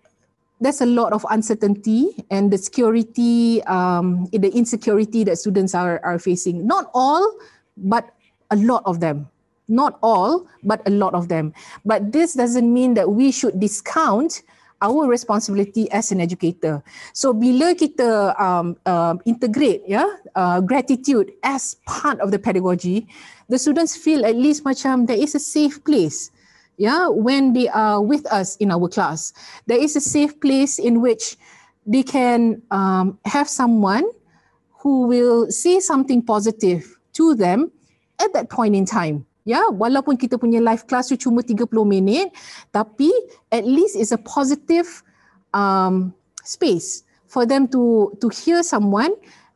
there's a lot of uncertainty and the security, um, the insecurity that students are, are facing. Not all, but a lot of them. Not all, but a lot of them. But this doesn't mean that we should discount our responsibility as an educator. So bila kita um, uh, integrate yeah, uh, gratitude as part of the pedagogy, the students feel at least macam there is a safe place yeah, when they are with us in our class. There is a safe place in which they can um, have someone who will say something positive to them at that point in time. Ya, walaupun kita punya live class tu cuma 30 minit, tapi at least it's a positive um, space for them to to hear someone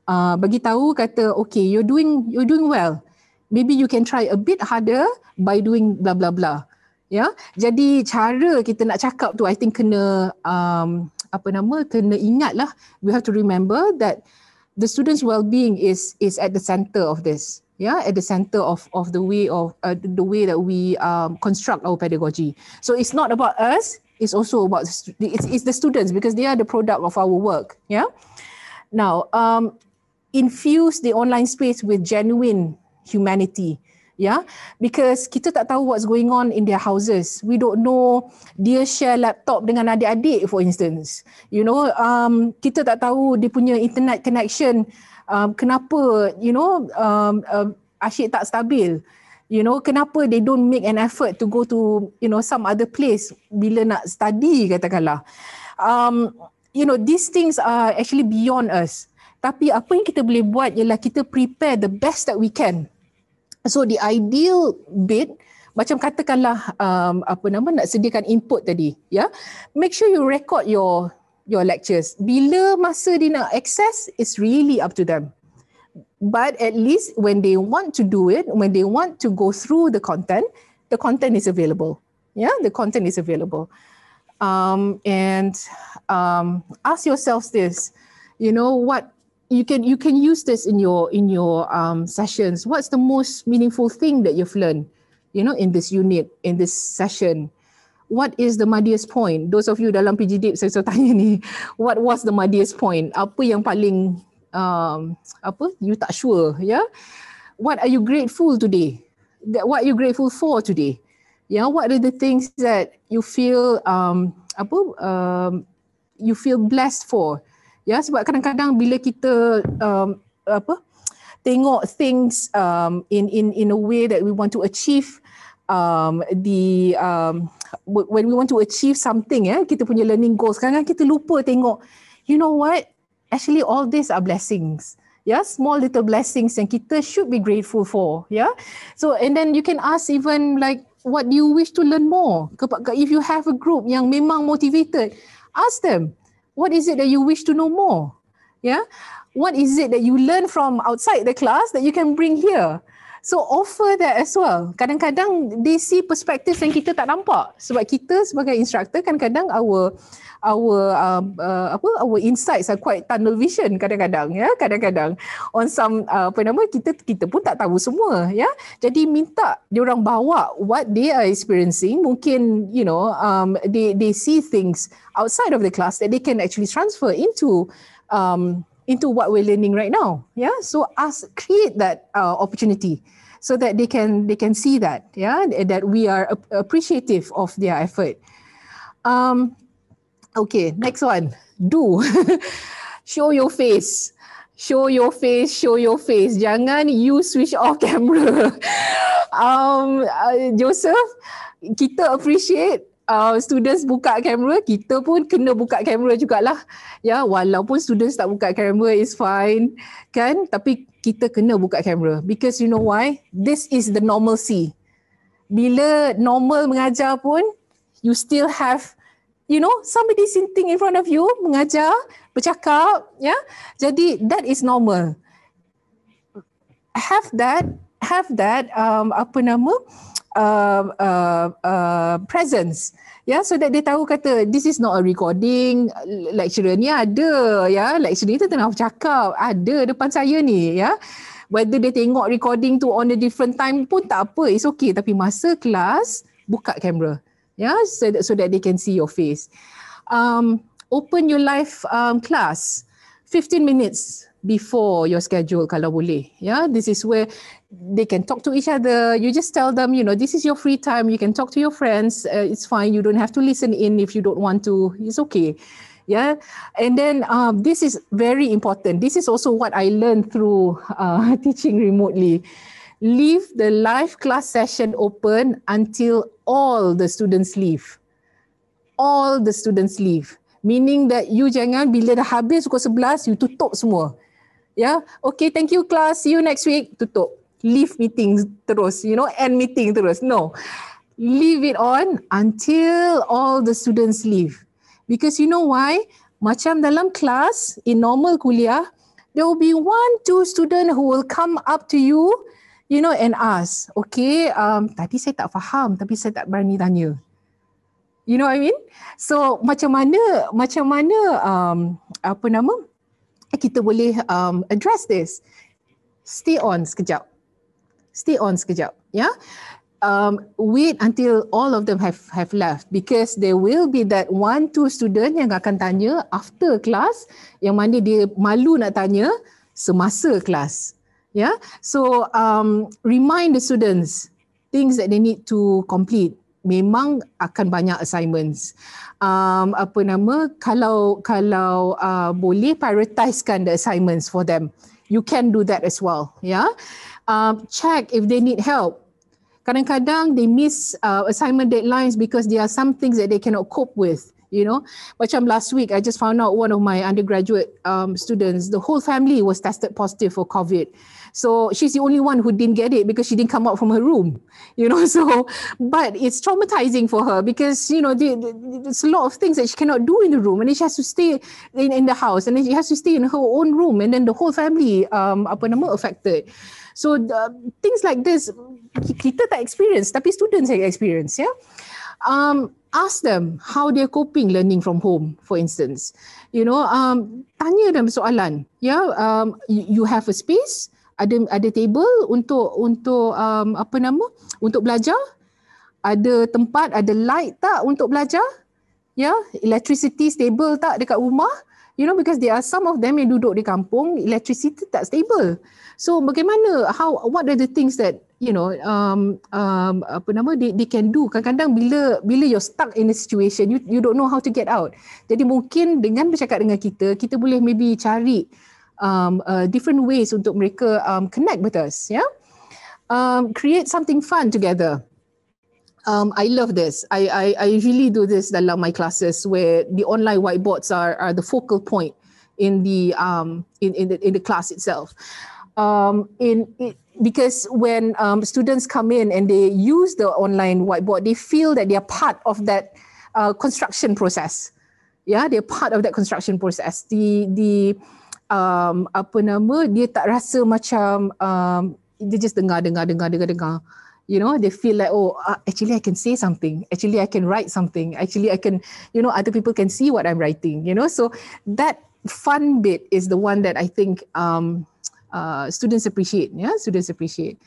uh, bagi tahu kata okay you're doing you're doing well maybe you can try a bit harder by doing blah blah blah Ya, jadi cara kita nak cakap tu I think kena um, apa nama kena ingatlah we have to remember that the students well-being is is at the center of this. Yeah, at the center of of the way of uh, the way that we um, construct our pedagogy. So it's not about us. It's also about it's, it's the students because they are the product of our work. Yeah. Now, um, infuse the online space with genuine humanity yeah because kita tak tahu what's going on in their houses. We don't know dia share laptop dengan adik-adik for instance. You know um kita tak tahu dia punya internet connection um kenapa you know um uh, asyik tak stabil. You know kenapa they don't make an effort to go to you know some other place bila nak study katakanlah. Um you know these things are actually beyond us. Tapi apa yang kita boleh buat ialah kita prepare the best that we can So the ideal bit macam katakanlah um, apa nama nak sediakan input tadi ya. Make sure you record your your lectures. Bila masa dia nak access is really up to them. But at least when they want to do it when they want to go through the content the content is available. Yeah the content is available. Um, and um, ask yourselves this you know what you can you can use this in your in your um, sessions. What's the most meaningful thing that you've learned, you know, in this unit in this session? What is the muddiest point? Those of you dalam PGDIP saya so tanya ni, what was the muddiest point? Apa yang paling um, apa you tak sure? Yeah? What are you grateful today? What are you grateful for today? Yeah, what are the things that you feel um, apa um, you feel blessed for? Ya sebab kadang-kadang bila kita um, apa tengok things um, in in in a way that we want to achieve um, the um, when we want to achieve something ya kita punya learning goals kadang kita lupa tengok you know what? Actually all these are blessings. Yeah small little blessings yang kita should be grateful for yeah so and then you can ask even like what do you wish to learn more? If you have a group yang memang motivated ask them what is it that you wish to know more? Yeah. What is it that you learn from outside the class that you can bring here? So offer that as well. Kadang-kadang they see perspective yang kita tak nampak. Sebab kita sebagai instructor kadang-kadang our our um, uh, apa our insights are quite tunnel vision kadang-kadang ya. Kadang-kadang on some uh, apa nama kita kita pun tak tahu semua ya. Jadi minta dia orang bawa what they are experiencing. Mungkin you know um, they they see things outside of the class that they can actually transfer into um, into what we're learning right now yeah so ask create that uh, opportunity so that they can they can see that yeah that we are appreciative of their effort. Um, Okay, next one. Do. show your face. Show your face, show your face. Jangan you switch off camera. um, uh, Joseph, kita appreciate uh, students buka kamera, kita pun kena buka kamera jugalah. Ya, walaupun students tak buka kamera is fine, kan? Tapi kita kena buka kamera because you know why? This is the normalcy. Bila normal mengajar pun, you still have you know somebody sitting in front of you mengajar bercakap ya jadi that is normal have that have that um, apa nama uh, uh, uh, presence ya yeah? so that dia tahu kata this is not a recording lecturer ni ada ya yeah? lecturer ni tengah bercakap ada depan saya ni ya yeah? whether dia tengok recording tu on a different time pun tak apa it's okay tapi masa kelas buka kamera yeah, so that, so that they can see your face. Um, open your live um, class 15 minutes before your schedule kalau boleh. Yeah, this is where they can talk to each other. You just tell them, you know, this is your free time. You can talk to your friends. Uh, it's fine. You don't have to listen in if you don't want to. It's okay. Yeah, and then um, this is very important. This is also what I learned through uh, teaching remotely. Leave the live class session open until all the students leave. All the students leave. Meaning that you jangan bila dah habis pukul 11, you tutup semua. Ya, yeah? okay, thank you class, see you next week, tutup. Leave meeting terus, you know, end meeting terus. No, leave it on until all the students leave. Because you know why? Macam dalam kelas, in normal kuliah, there will be one, two student who will come up to you you know, and ask, okay, um, tadi saya tak faham, tapi saya tak berani tanya. You know what I mean? So macam mana, macam mana, um, apa nama, kita boleh um, address this. Stay on sekejap. Stay on sekejap. Yeah. Um, wait until all of them have have left because there will be that one two student yang akan tanya after class yang mana dia malu nak tanya semasa kelas. Yeah. So um, remind the students things that they need to complete. Memang akan banyak assignments. Um, apa nama? Kalau kalau uh, boleh prioritisekan the assignments for them, you can do that as well. Yeah. Um, check if they need help. Kadang-kadang they miss uh, assignment deadlines because there are some things that they cannot cope with you know macam last week i just found out one of my undergraduate um, students the whole family was tested positive for covid so she's the only one who didn't get it because she didn't come out from her room you know so but it's traumatizing for her because you know the, the, there's a lot of things that she cannot do in the room and then she has to stay in, in the house and then she has to stay in her own room and then the whole family um apa nama affected so uh, things like this kita tak experience tapi students experience yeah um, ask them how they're coping learning from home, for instance. You know, um, tanya them soalan. Yeah, um, you, you have a space, ada ada table untuk untuk um, apa nama? Untuk belajar. Ada tempat, ada light tak untuk belajar? Yeah, electricity stable tak dekat rumah? You know, because there are some of them yang duduk di kampung, electricity tak stable. So bagaimana, how, what are the things that you know um um apa nama they, they can do kadang-kadang bila bila you're stuck in a situation you you don't know how to get out jadi mungkin dengan bercakap dengan kita kita boleh maybe cari um uh, different ways untuk mereka um connect with us yeah um create something fun together um i love this i i i really do this dalam my classes where the online whiteboards are are the focal point in the um in in the in the class itself um in it, because when um, students come in and they use the online whiteboard, they feel that they are part of that uh, construction process. Yeah, they're part of that construction process. The the um, apa nama dia tak rasa macam um, dia just dengar dengar dengar dengar dengar. You know, they feel like oh, uh, actually I can say something. Actually I can write something. Actually I can, you know, other people can see what I'm writing. You know, so that fun bit is the one that I think um, uh, students appreciate. Yeah, students appreciate.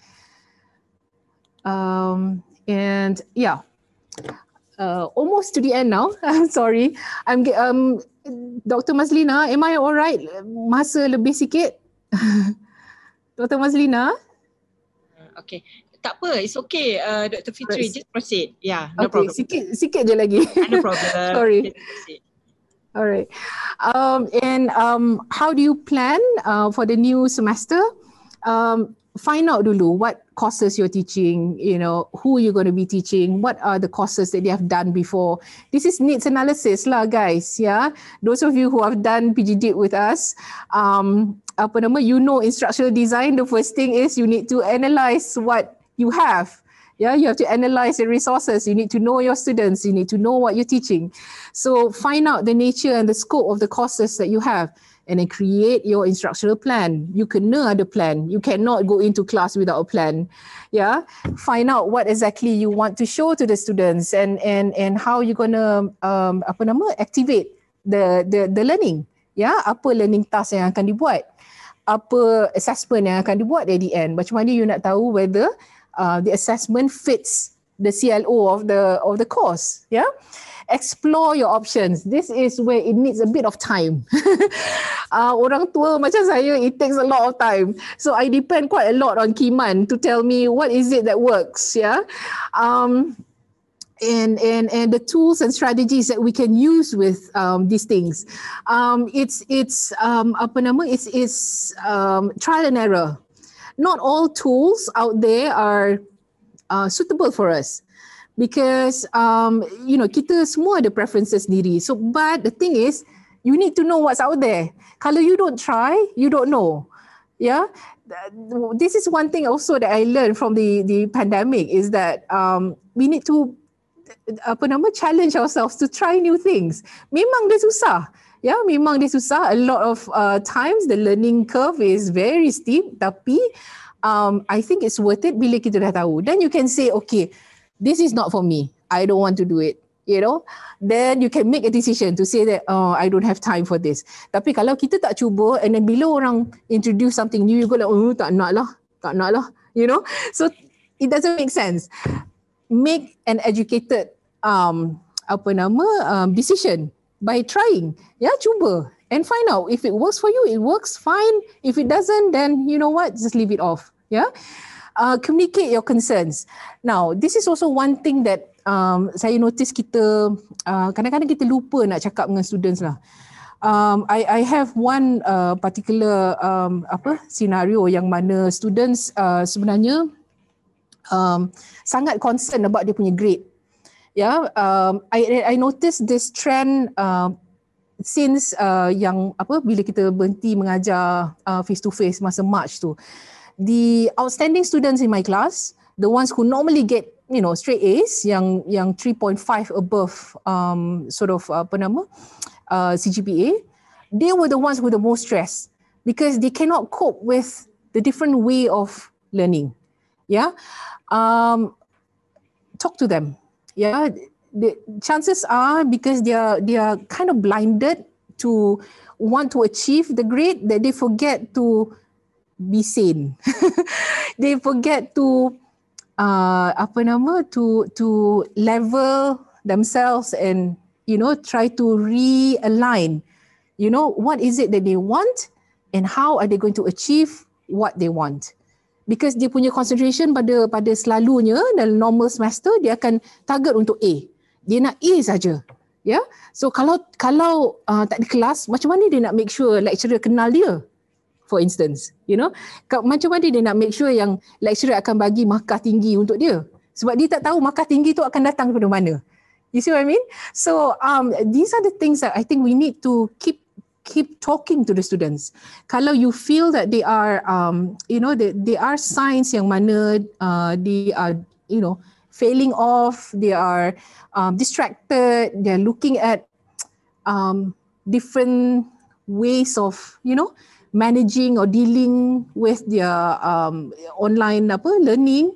Um, and yeah, uh, almost to the end now. I'm sorry. I'm um, Dr. Maslina, am I all right? Masa lebih sikit. Dr. Maslina? Okay. Tak apa, it's okay. Uh, Dr. Fitri, just proceed. Yeah, no okay, problem. Sikit, sikit je lagi. no problem. Sorry. All right. Um, and um, how do you plan uh, for the new semester? Um, find out dulu what courses you're teaching, you know, who you're going to be teaching, what are the courses that they have done before. This is needs analysis lah guys, yeah. Those of you who have done PGD with us, um, apa nama, you know instructional design, the first thing is you need to analyze what you have. Yeah you have to analyze the resources. You need to know your students. You need to know what you're teaching. So find out the nature and the scope of the courses that you have and then create your instructional plan. You know the plan. You cannot go into class without a plan. Yeah? Find out what exactly you want to show to the students and and and how you're to um, apa nama activate the the the learning. Yeah? Apa learning task yang akan dibuat? Apa assessment yang akan dibuat at the end? Macam mana you nak tahu whether uh, the assessment fits the CLO of the of the course. Yeah, explore your options. This is where it needs a bit of time. uh, orang tua macam saya, it takes a lot of time. So I depend quite a lot on Kiman to tell me what is it that works. Yeah. Um, and and and the tools and strategies that we can use with um, these things. Um, it's it's um, apa nama? It's it's um, trial and error not all tools out there are uh, suitable for us because um, you know kita semua ada preferences sendiri. So but the thing is you need to know what's out there. Kalau you don't try, you don't know. Yeah. This is one thing also that I learned from the the pandemic is that um, we need to apa nama challenge ourselves to try new things. Memang dia susah Ya, memang dia susah. A lot of uh, times the learning curve is very steep tapi um, I think it's worth it bila kita dah tahu. Then you can say, okay, this is not for me. I don't want to do it. You know, then you can make a decision to say that, oh, I don't have time for this. Tapi kalau kita tak cuba and then bila orang introduce something new, you go like, oh, tak nak lah, tak nak lah. You know, so it doesn't make sense. Make an educated um, apa nama um, decision by trying. Ya, cuba and find out if it works for you. It works fine. If it doesn't, then you know what? Just leave it off. Yeah. Uh, communicate your concerns. Now, this is also one thing that um, saya notice kita uh, kadang-kadang kita lupa nak cakap dengan students lah. Um, I, I have one uh, particular um, apa scenario yang mana students uh, sebenarnya um, sangat concern about dia punya grade yeah um i i noticed this trend uh, since uh, yang apa bila kita berhenti mengajar uh, face to face masa march tu the outstanding students in my class the ones who normally get you know straight A's yang yang 3.5 above um sort of apa nama uh, CGPA they were the ones with the most stress because they cannot cope with the different way of learning. Yeah? Um talk to them. Yeah? The chances are because they are they are kind of blinded to want to achieve the grade that they forget to be sane they forget to uh, apa nama to to level themselves and you know try to realign you know what is it that they want and how are they going to achieve what they want because dia punya concentration pada pada selalunya dalam normal semester dia akan target untuk A. Dia nak A saja. Ya. Yeah? So kalau kalau uh, tak di kelas macam mana dia nak make sure lecturer kenal dia? For instance, you know, macam mana dia nak make sure yang lecturer akan bagi markah tinggi untuk dia? Sebab dia tak tahu markah tinggi tu akan datang daripada mana. You see what I mean? So um, these are the things that I think we need to keep keep talking to the students. Kalau you feel that they are, um, you know, they, they are signs yang mana uh, they are, you know, failing off, they are um, distracted, they're looking at um, different ways of, you know, managing or dealing with their um, online apa, learning,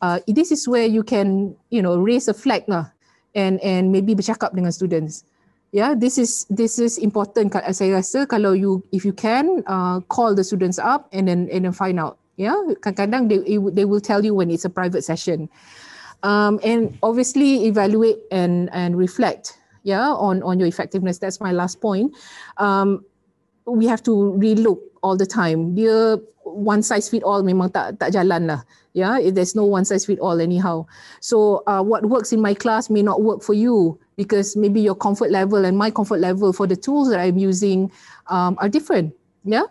uh, this is where you can, you know, raise a flag lah and and maybe bercakap dengan students. Yeah this is this is important saya rasa kalau you if you can uh, call the students up and then and then find out. Yeah kadang-kadang they they will tell you when it's a private session. Um, and obviously evaluate and and reflect yeah on on your effectiveness. That's my last point. Um, we have to relook all the time dia one size fit all memang tak tak jalan lah yeah there's no one size fit all anyhow so uh, what works in my class may not work for you because maybe your comfort level and my comfort level for the tools that I'm using um, are different. Yeah.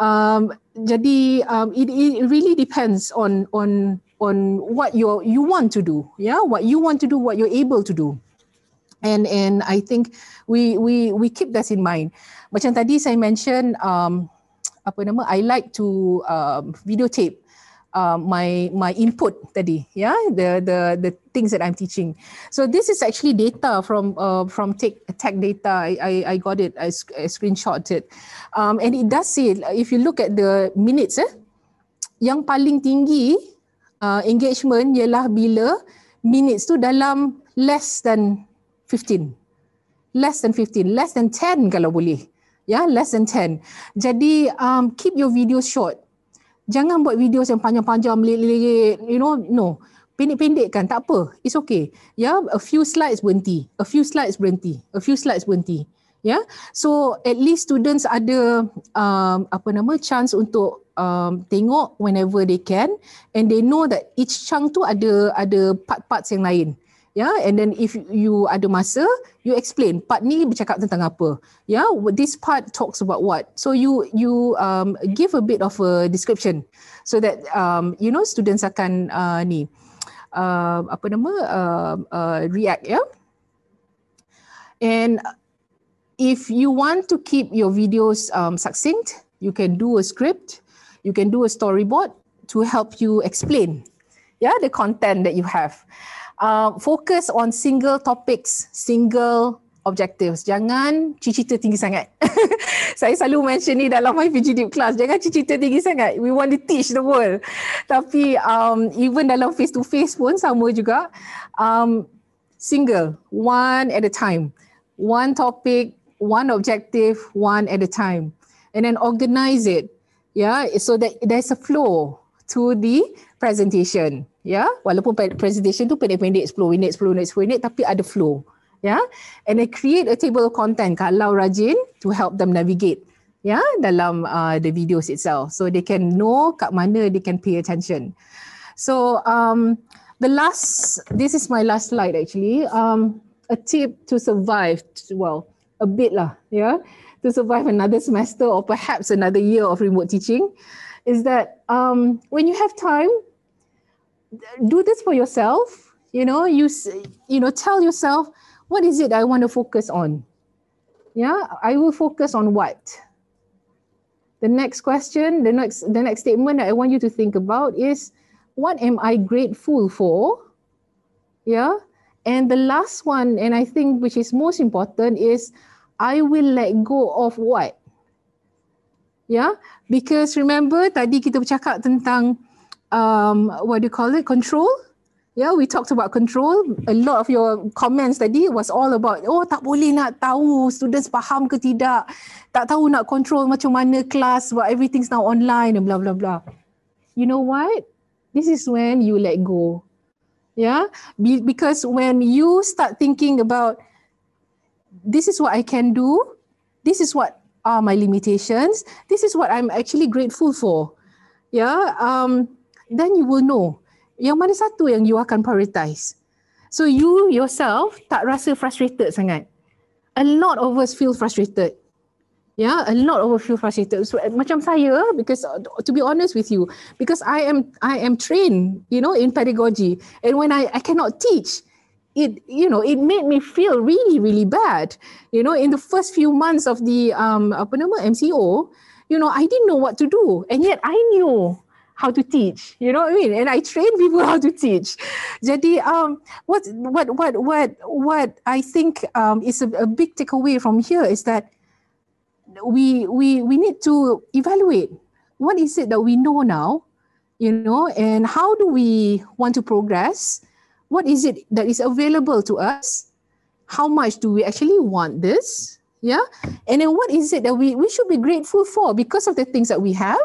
Um, jadi um, it, it really depends on on on what you you want to do. Yeah, what you want to do, what you're able to do. And and I think we we we keep that in mind. Macam tadi saya mention um, apa nama I like to um, videotape uh, my my input tadi yeah the the the things that i'm teaching. So this is actually data from uh, from tech tech data. I i, I got it i, I screenshot it um, and it does say if you look at the minutes eh yang paling tinggi uh, engagement ialah bila minutes tu dalam less than 15 less than 15 less than 10 kalau boleh. Yeah less than 10 jadi um, keep your videos short. Jangan buat video yang panjang-panjang melilit-lilit you know no. Pendek-pendek kan tak apa. It's okay. Ya yeah? a few slides berhenti. A few slides berhenti. A few slides berhenti. Ya yeah? so at least students ada um, apa nama chance untuk um, tengok whenever they can. And they know that each chunk tu ada ada part-parts yang lain yeah and then if you ada masa you explain. Part ni bercakap tentang apa. Yeah this part talks about what? So you you um, give a bit of a description so that um, you know students akan uh, ni uh, apa nama uh, uh, react yeah and if you want to keep your videos um, succinct you can do a script you can do a storyboard to help you explain yeah the content that you have uh, focus on single topics, single objectives. Jangan cita-cita tinggi sangat. Saya selalu mention ni dalam my PG Deep class. Jangan cita-cita tinggi sangat. We want to teach the world. Tapi um, even dalam face to face pun sama juga. Um, single, one at a time. One topic, one objective, one at a time. And then organize it. Yeah, so that there's a flow to the presentation. Yeah, walaupun presentation tu pendek-pendek 10 minit, 10 minit, 10 minit tapi ada flow. Yeah and they create a table of content. Kalau rajin to help them navigate yeah dalam uh, the videos itself. So they can know kat mana they can pay attention. So um the last this is my last slide actually. Um a tip to survive well a bit lah yeah to survive another semester or perhaps another year of remote teaching is that um when you have time do this for yourself you know you you know tell yourself what is it I want to focus on? Yeah, I will focus on what? The next question, the next the next statement that I want you to think about is what am I grateful for? Yeah. And the last one, and I think which is most important, is I will let go of what? Yeah, because remember tadi kita bercakap tentang um, what do you call it? Control. Yeah, we talked about control. A lot of your comments tadi was all about, oh tak boleh nak tahu students faham ke tidak. Tak tahu nak control macam mana kelas, but everything's now online and blah, blah, blah. You know what? This is when you let go. Yeah, Be- because when you start thinking about, this is what I can do, this is what are my limitations, this is what I'm actually grateful for. Yeah, um, then you will know yang mana satu yang you akan prioritize. So you yourself tak rasa frustrated sangat. A lot of us feel frustrated. Yeah, a lot of us feel frustrated. So, macam saya, because to be honest with you, because I am I am trained, you know, in pedagogy, and when I I cannot teach, it you know it made me feel really really bad. You know, in the first few months of the um apa nama MCO, you know, I didn't know what to do, and yet I knew how to teach. You know what I mean? And I train people how to teach. Jadi um what what what what what I think um is a, a big takeaway from here is that we we we need to evaluate what is it that we know now, you know, and how do we want to progress? What is it that is available to us? How much do we actually want this? Yeah. And then what is it that we, we should be grateful for because of the things that we have?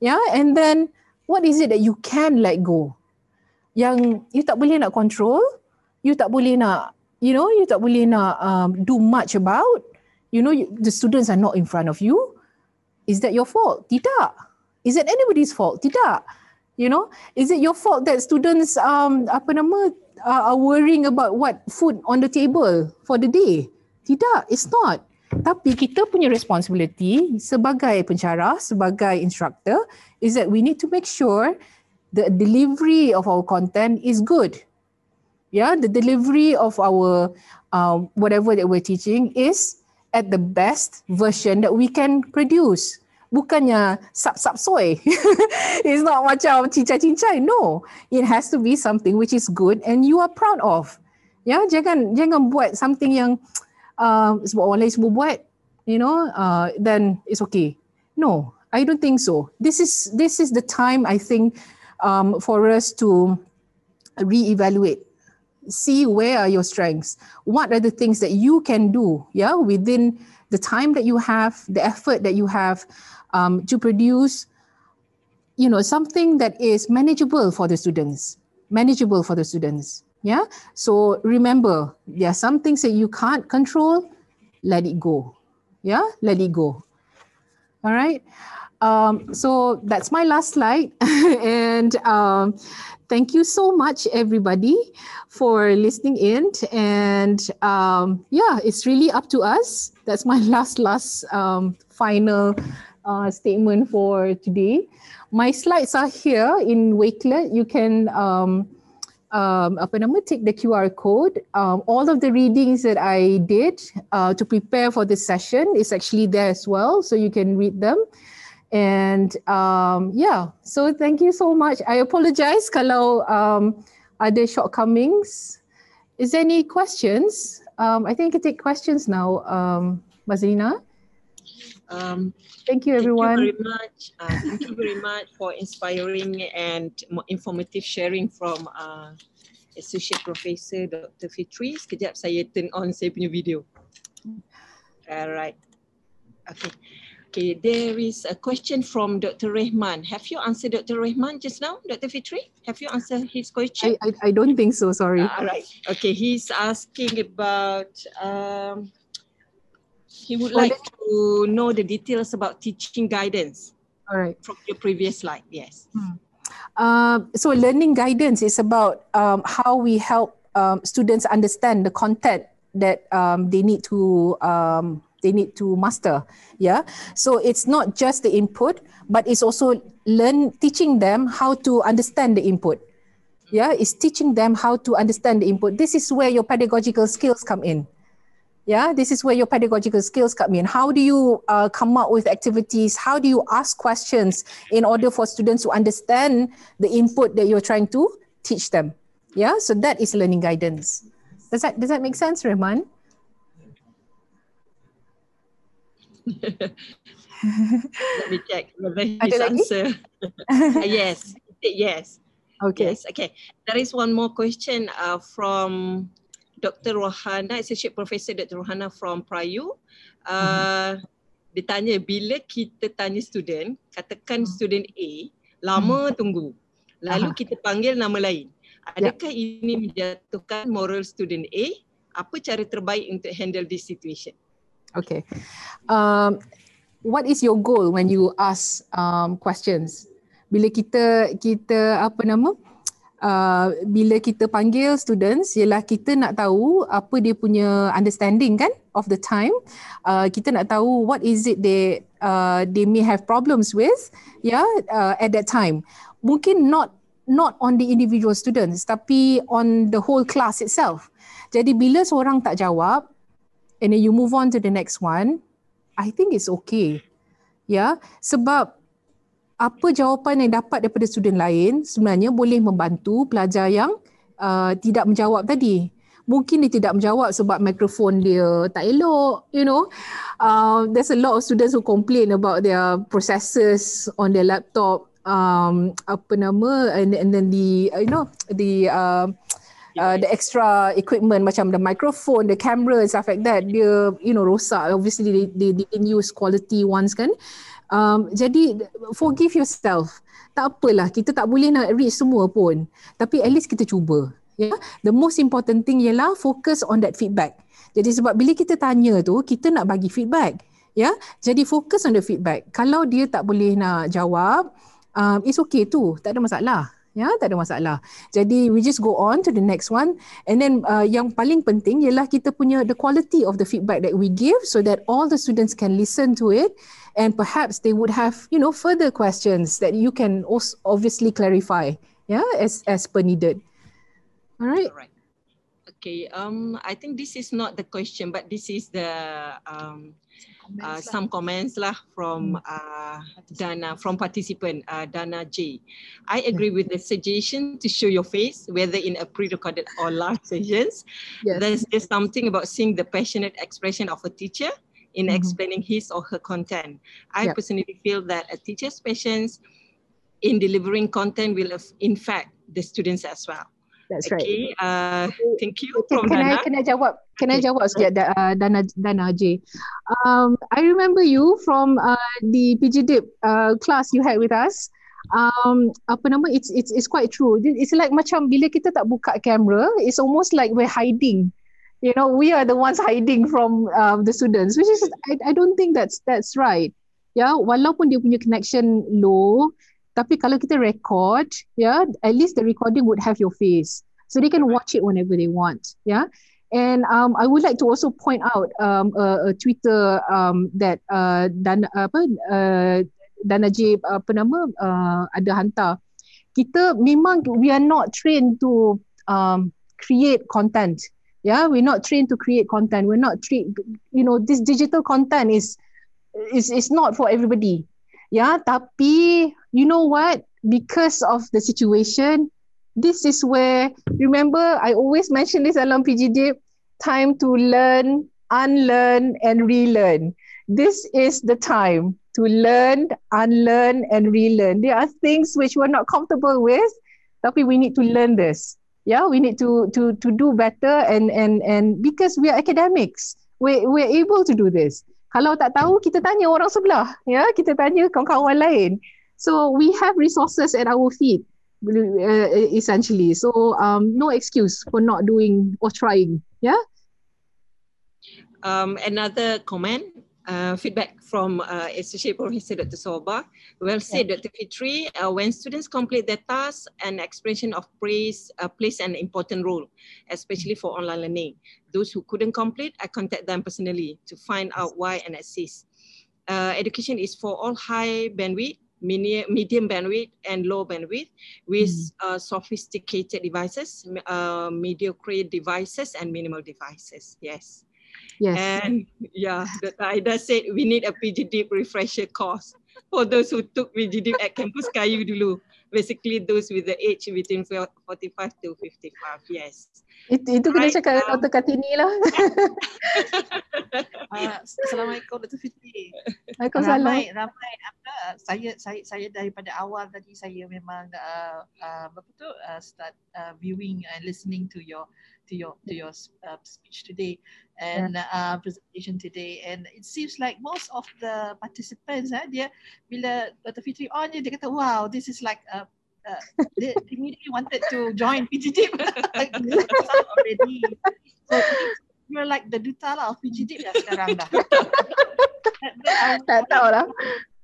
Yeah. And then what is it that you can let go? Yang you tak boleh nak control you tak boleh nak you know you tak boleh nak um, do much about you know you, the students are not in front of you is that your fault? Tidak. Is it anybody's fault? Tidak. You know is it your fault that students um apa nama are worrying about what food on the table for the day? Tidak it's not tapi kita punya responsibility sebagai pencara, sebagai instructor is that we need to make sure the delivery of our content is good. Yeah, the delivery of our um, whatever that we're teaching is at the best version that we can produce. Bukannya sap-sap soy. it's not macam cincai-cincai. No, it has to be something which is good and you are proud of. Yeah? jangan jangan buat something yang uh, sebab orang lain semua buat, you know, uh, then it's okay. No, I don't think so. This is this is the time I think um, for us to reevaluate, see where are your strengths, what are the things that you can do, yeah, within the time that you have, the effort that you have um, to produce, you know, something that is manageable for the students, manageable for the students. Yeah. So remember, there are some things that you can't control, let it go. Yeah. Let it go. All right. Um, so that's my last slide. and um, thank you so much, everybody, for listening in. And um, yeah, it's really up to us. That's my last, last um, final uh, statement for today. My slides are here in Wakelet. You can um, apa nama take the QR code. Um, all of the readings that I did uh, to prepare for this session is actually there as well, so you can read them. And um, yeah, so thank you so much. I apologize kalau um, ada shortcomings. Is there any questions? Um, I think I take questions now, um, Mazlina. Um, thank you, everyone. Thank you very much. Uh, thank you very much for inspiring and informative sharing from uh, Associate Professor Dr. Fitri. Sekejap saya turn on saya punya video. Alright. Okay. Okay, there is a question from Dr. Rehman. Have you answered Dr. Rehman just now, Dr. Fitri? Have you answered his question? I, I, I don't think so, sorry. All right. Okay, he's asking about, um, he would like to know the details about teaching guidance. All right. From your previous slide, yes. Hmm. Uh, so learning guidance is about um, how we help um, students understand the content that um, they need to um, they need to master yeah so it's not just the input but it's also learn teaching them how to understand the input yeah it's teaching them how to understand the input this is where your pedagogical skills come in yeah this is where your pedagogical skills come in how do you uh, come up with activities how do you ask questions in order for students to understand the input that you're trying to teach them yeah so that is learning guidance does that does that make sense Rahman Let me check whether his answer. uh, yes, yes. Okay. Yes. Okay. There is one more question uh, from Dr. Rohana, Associate Professor Dr. Rohana from Prayu. Uh, mm-hmm. Dia tanya, bila kita tanya student, katakan mm-hmm. student A, lama mm-hmm. tunggu. Lalu uh-huh. kita panggil nama lain. Adakah yeah. ini menjatuhkan moral student A? Apa cara terbaik untuk handle this situation? Okay. Um, what is your goal when you ask um, questions? Bila kita kita apa nama? Uh, bila kita panggil students ialah kita nak tahu apa dia punya understanding kan of the time uh, kita nak tahu what is it they uh, they may have problems with yeah uh, at that time mungkin not not on the individual students tapi on the whole class itself jadi bila seorang tak jawab and then you move on to the next one, I think it's okay. Ya, yeah? sebab apa jawapan yang dapat daripada student lain sebenarnya boleh membantu pelajar yang uh, tidak menjawab tadi. Mungkin dia tidak menjawab sebab mikrofon dia tak elok, you know. Uh, there's a lot of students who complain about their processes on their laptop. Um, apa nama and, and then the you know the uh, uh, the extra equipment macam the microphone, the camera and stuff like that, dia you know rosak. Obviously they, they, didn't use quality ones kan. Um, jadi forgive yourself. Tak apalah, kita tak boleh nak reach semua pun. Tapi at least kita cuba. Yeah? The most important thing ialah focus on that feedback. Jadi sebab bila kita tanya tu, kita nak bagi feedback. Ya, yeah? jadi fokus on the feedback. Kalau dia tak boleh nak jawab, um, it's okay tu, tak ada masalah. Ya, tak ada masalah. Jadi we just go on to the next one and then uh, yang paling penting ialah kita punya the quality of the feedback that we give so that all the students can listen to it and perhaps they would have, you know, further questions that you can also obviously clarify, yeah, as as per needed. All right. All right. Okay, um I think this is not the question but this is the um uh, some comments lah from hmm. uh, Dana from participant uh, Dana J. I agree with the suggestion to show your face whether in a pre-recorded or live sessions. Yes. There's just something about seeing the passionate expression of a teacher in mm-hmm. explaining his or her content. I personally feel that a teacher's patience in delivering content will in fact the students as well. That's right. Okay, uh, thank you from can Dana. I, can I jawab? Can okay. I jawab sikit uh, Dana, Dana J? Um, I remember you from uh, the PGDIP uh, class you had with us. Um, apa nama? It's it's it's quite true. It's like macam bila kita tak buka kamera, it's almost like we're hiding. You know, we are the ones hiding from um, the students, which is I I don't think that's that's right. Yeah, walaupun dia punya connection low, tapi kalau kita record, yeah, at least the recording would have your face. So they can watch it whenever they want. Yeah. And um, I would like to also point out um, a, a Twitter um, that uh, dan apa uh, Dana J apa nama uh, ada hantar. Kita memang we are not trained to um, create content. Yeah, we're not trained to create content. We're not trained. You know, this digital content is is is not for everybody. Yeah, tapi you know what? Because of the situation, this is where remember I always mention this dalam PGD time to learn, unlearn, and relearn. This is the time to learn, unlearn, and relearn. There are things which we're not comfortable with, but we need to learn this. Yeah, we need to to to do better and and and because we are academics, we we're able to do this. Kalau tak tahu, kita tanya orang sebelah. Ya, kita tanya kawan-kawan lain. So we have resources at our feet, uh, essentially. So um, no excuse for not doing or trying. Yeah. Um, another comment uh, feedback from uh, Associate Professor Dr. Soba. Well said, yeah. Dr. Fitri. Uh, when students complete their tasks, an expression of praise uh, plays an important role, especially for online learning. Those who couldn't complete, I contact them personally to find out why and assist. Uh, education is for all high bandwidth, medium bandwidth, and low bandwidth with mm. uh, sophisticated devices, uh, mediocre devices, and minimal devices. Yes. Yes. And yeah, the Aida said we need a PGDIP refresher course for those who took PGDIP at Campus Kayu dulu. Basically those with the age between 45 to 55. Yes. Itu, itu kena right, cakap um, Dr. Kartini lah. uh, Assalamualaikum Dr. Fitri. Waalaikumsalam. Ramai, ramai. Apa, saya, saya, saya daripada awal tadi saya memang uh, uh, apa tu, uh, start uh, viewing and listening to your to your to your uh, speech today and yeah. uh, presentation today and it seems like most of the participants eh, dia bila Dr. Fitri on dia, dia kata wow this is like a uh, they immediately wanted to join PGDIP already. So you're like the duta lah of PGDIP ya sekarang dah. Tak tahu lah.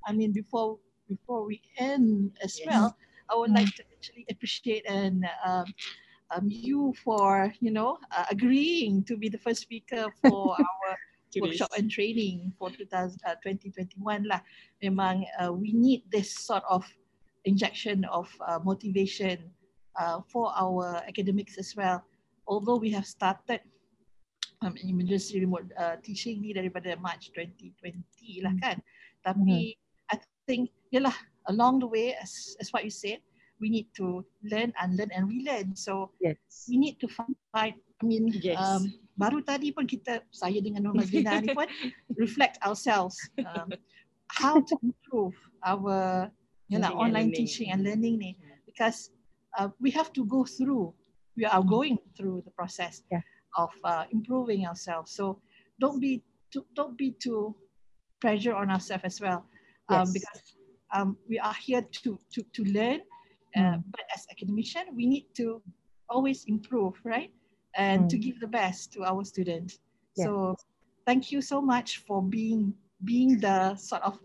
I mean before before we end as well, I would like to actually appreciate and um, um, you for you know uh, agreeing to be the first speaker for our workshop and training for 2000, uh, 2021 lah. Memang uh, we need this sort of injection of uh, motivation uh, for our academics as well. Although we have started um, emergency remote uh, teaching ni daripada March 2020 lah kan. Tapi mm-hmm. I think yalah along the way as as what you said we need to learn, unlearn and relearn. So yes. we need to find, I mean, yes. um, baru tadi pun kita, saya dengan Nur Mazlina ni pun reflect ourselves. Um, how to improve our you know, online learning. teaching and learning ni. Because uh, we have to go through, we are going through the process yeah. of uh, improving ourselves. So don't be too, don't be too pressure on ourselves as well. Um, yes. Because um, we are here to, to, to learn uh, mm. but as academician, we need to always improve, right? And mm. to give the best to our students. Yeah. So thank you so much for being being the sort of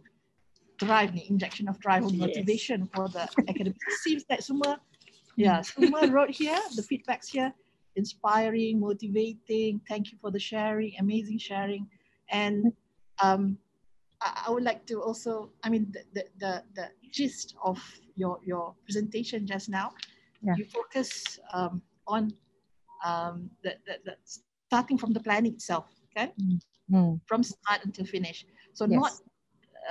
drive, the injection of drive or motivation yes. for the academic. It seems that semua, yeah, semua wrote here, the feedbacks here, inspiring, motivating. Thank you for the sharing, amazing sharing. And um, I, I would like to also, I mean, the, the, the, the gist of your your presentation just now, yeah. you focus um, on um, the, the, the, starting from the planning itself, okay, mm. from start until finish. So yes. not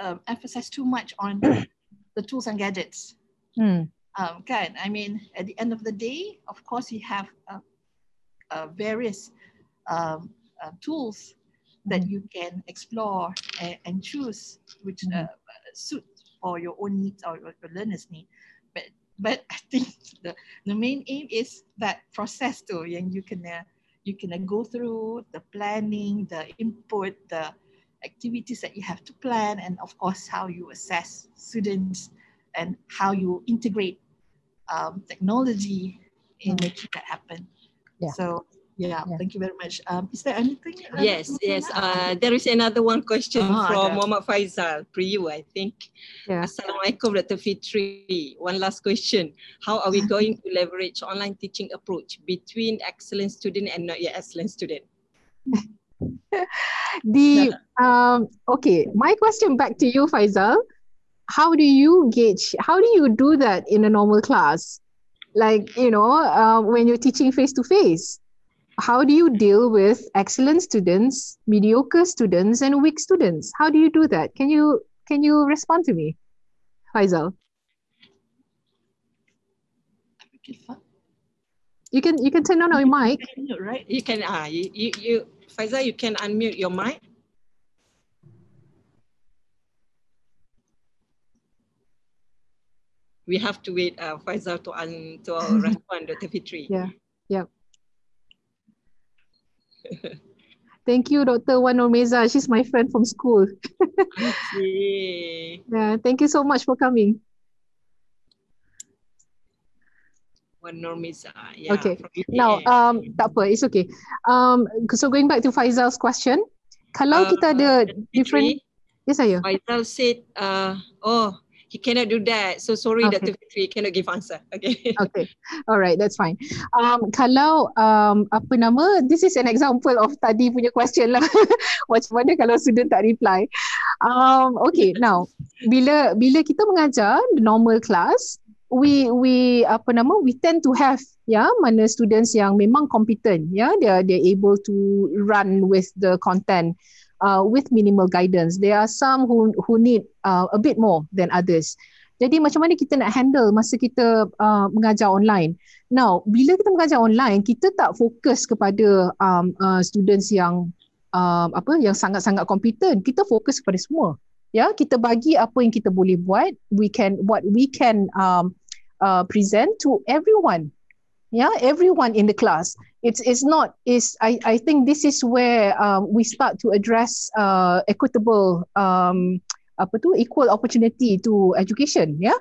um, emphasize too much on the tools and gadgets. Mm. Um, okay, I mean, at the end of the day, of course, you have uh, uh, various um, uh, tools that you can explore and, and choose which mm. uh, suit for your own needs or your, learners need. But but I think the, the main aim is that process too and you can uh, you can uh, go through the planning, the input, the activities that you have to plan, and of course how you assess students and how you integrate um, technology in mm. making that happen. Yeah. So yeah, yeah, thank you very much. Um, is there anything? Yes, yes. Uh, there is another one question oh, from Muhammad Faisal, for you, I think. Yeah. Assalamualaikum, Dr. Fitri. One last question. How are we going to leverage online teaching approach between excellent student and not yet excellent student? the um okay my question back to you faisal how do you gauge how do you do that in a normal class like you know uh, when you're teaching face to face how do you deal with excellent students, mediocre students, and weak students? How do you do that? Can you can you respond to me, Faisal? You can you can turn on your mic. Right? You can ah uh, you, you you Faizal, you can unmute your mic. We have to wait uh, Faizal to un, to respond, Dr. Fitri. Yeah, yeah. Thank you, Dr. Wan Meza. She's my friend from school. okay. Yeah, thank you so much for coming. Wan Meza. Yeah, okay. Now, um, tak apa, it's okay. Um, so going back to Faizal's question, kalau uh, kita ada different, yes saya. Faizal said, uh, oh, he cannot do that. So sorry, okay. Dr. Fitri, cannot give answer. Okay. okay. All right, that's fine. Um, kalau um, apa nama, this is an example of tadi punya question lah. Macam mana kalau student tak reply. Um, okay, now bila bila kita mengajar normal class, we we apa nama, we tend to have ya yeah, mana students yang memang competent, ya, yeah, they they able to run with the content uh, with minimal guidance. There are some who who need uh, a bit more than others. Jadi macam mana kita nak handle masa kita uh, mengajar online? Now, bila kita mengajar online, kita tak fokus kepada um, uh, students yang um, apa yang sangat-sangat kompeten. Kita fokus kepada semua. Ya, kita bagi apa yang kita boleh buat. We can what we can um, uh, present to everyone. Yeah, everyone in the class it's it's not is I I think this is where um, we start to address uh, equitable um, apa tu equal opportunity to education yeah?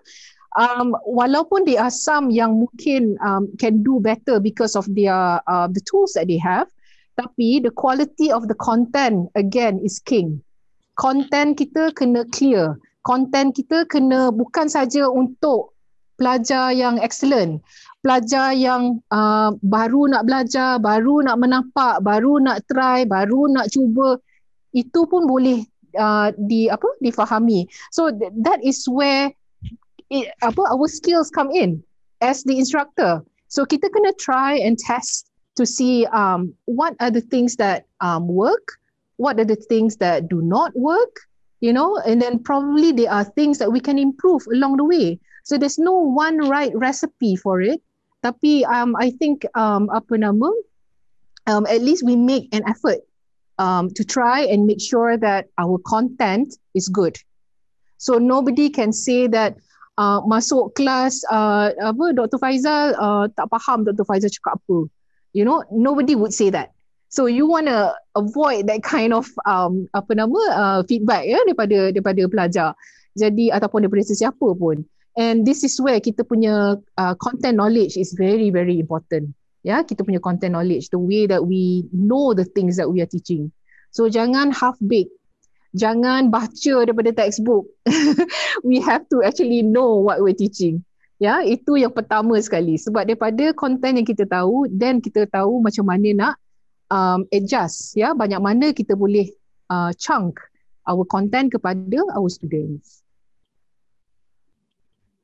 um, walaupun there are some yang mungkin um, can do better because of their uh, the tools that they have tapi the quality of the content again is king content kita kena clear content kita kena bukan saja untuk pelajar yang excellent pelajar yang uh, baru nak belajar, baru nak menapak, baru nak try, baru nak cuba itu pun boleh uh, di apa difahami. So th- that is where it, apa our skills come in as the instructor. So kita kena try and test to see um, what are the things that um, work, what are the things that do not work, you know, and then probably there are things that we can improve along the way. So there's no one right recipe for it. Tapi um I think um apa nama um at least we make an effort um to try and make sure that our content is good. So nobody can say that uh, masuk kelas uh, apa Dr Faizal uh, tak faham Dr Faizal cakap apa. You know nobody would say that. So you want to avoid that kind of um apa nama uh, feedback ya daripada daripada pelajar. Jadi ataupun daripada sesiapa pun and this is where kita punya uh, content knowledge is very very important. Ya kita punya content knowledge the way that we know the things that we are teaching. So jangan half baked. Jangan baca daripada textbook. We have to actually know what we're teaching. Ya itu yang pertama sekali. Sebab daripada content yang kita tahu then kita tahu macam mana nak um, adjust. Ya banyak mana kita boleh uh, chunk our content kepada our students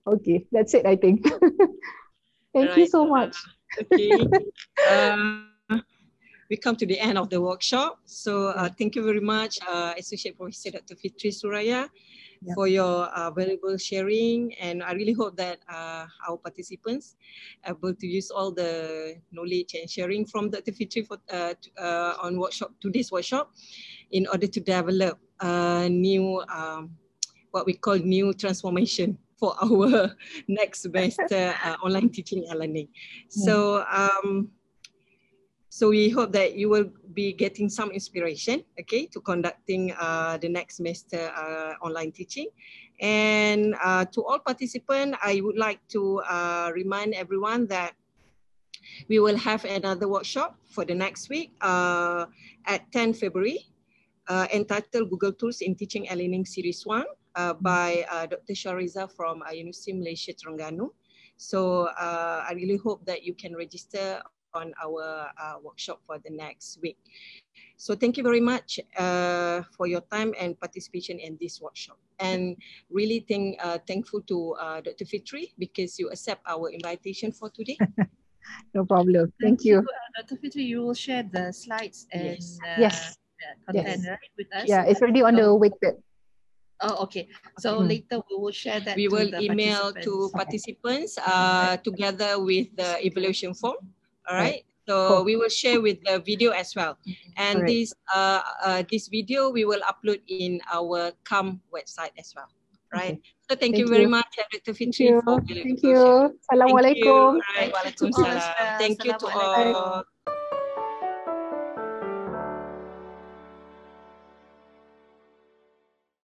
Okay, that's it, I think. Thank right. you so much. okay. Uh, we come to the end of the workshop. So uh, thank you very much, uh, Associate Professor Dr. Fitri Suraya, yep. for your uh, valuable sharing. And I really hope that uh, our participants able to use all the knowledge and sharing from Dr. Fitri for, uh, uh, on workshop today's workshop in order to develop a new, um, what we call new transformation for our next semester uh, online teaching and learning. So um, so we hope that you will be getting some inspiration, okay, to conducting uh, the next semester uh, online teaching. And uh, to all participants, I would like to uh, remind everyone that we will have another workshop for the next week uh, at 10 February uh, entitled Google Tools in Teaching and Learning Series 1 uh, by uh, Dr. Shariza from uh, University Malaysia Terengganu. So uh, I really hope that you can register on our uh, workshop for the next week. So thank you very much uh, for your time and participation in this workshop. And really thank, uh, thankful to uh, Dr. Fitri because you accept our invitation for today. no problem. Thank, thank you. you. Uh, Dr. Fitri, you will share the slides and yes. Uh, yes. content yes. right, with us. Yeah, it's already on the Wakelet. Oh, okay. So mm. later we will share that. We will email to participants uh, together with the evaluation form All right. So we will share with the video as well. And Alright. this uh, uh, this video we will upload in our CALM website as well. Right. So thank, Thank you very you. much, Dr. Thank Fitri, Thank you. Assalamualaikum. Thank you. Alright, Thank to all as Waalaikumsalam. well. Thank you to all.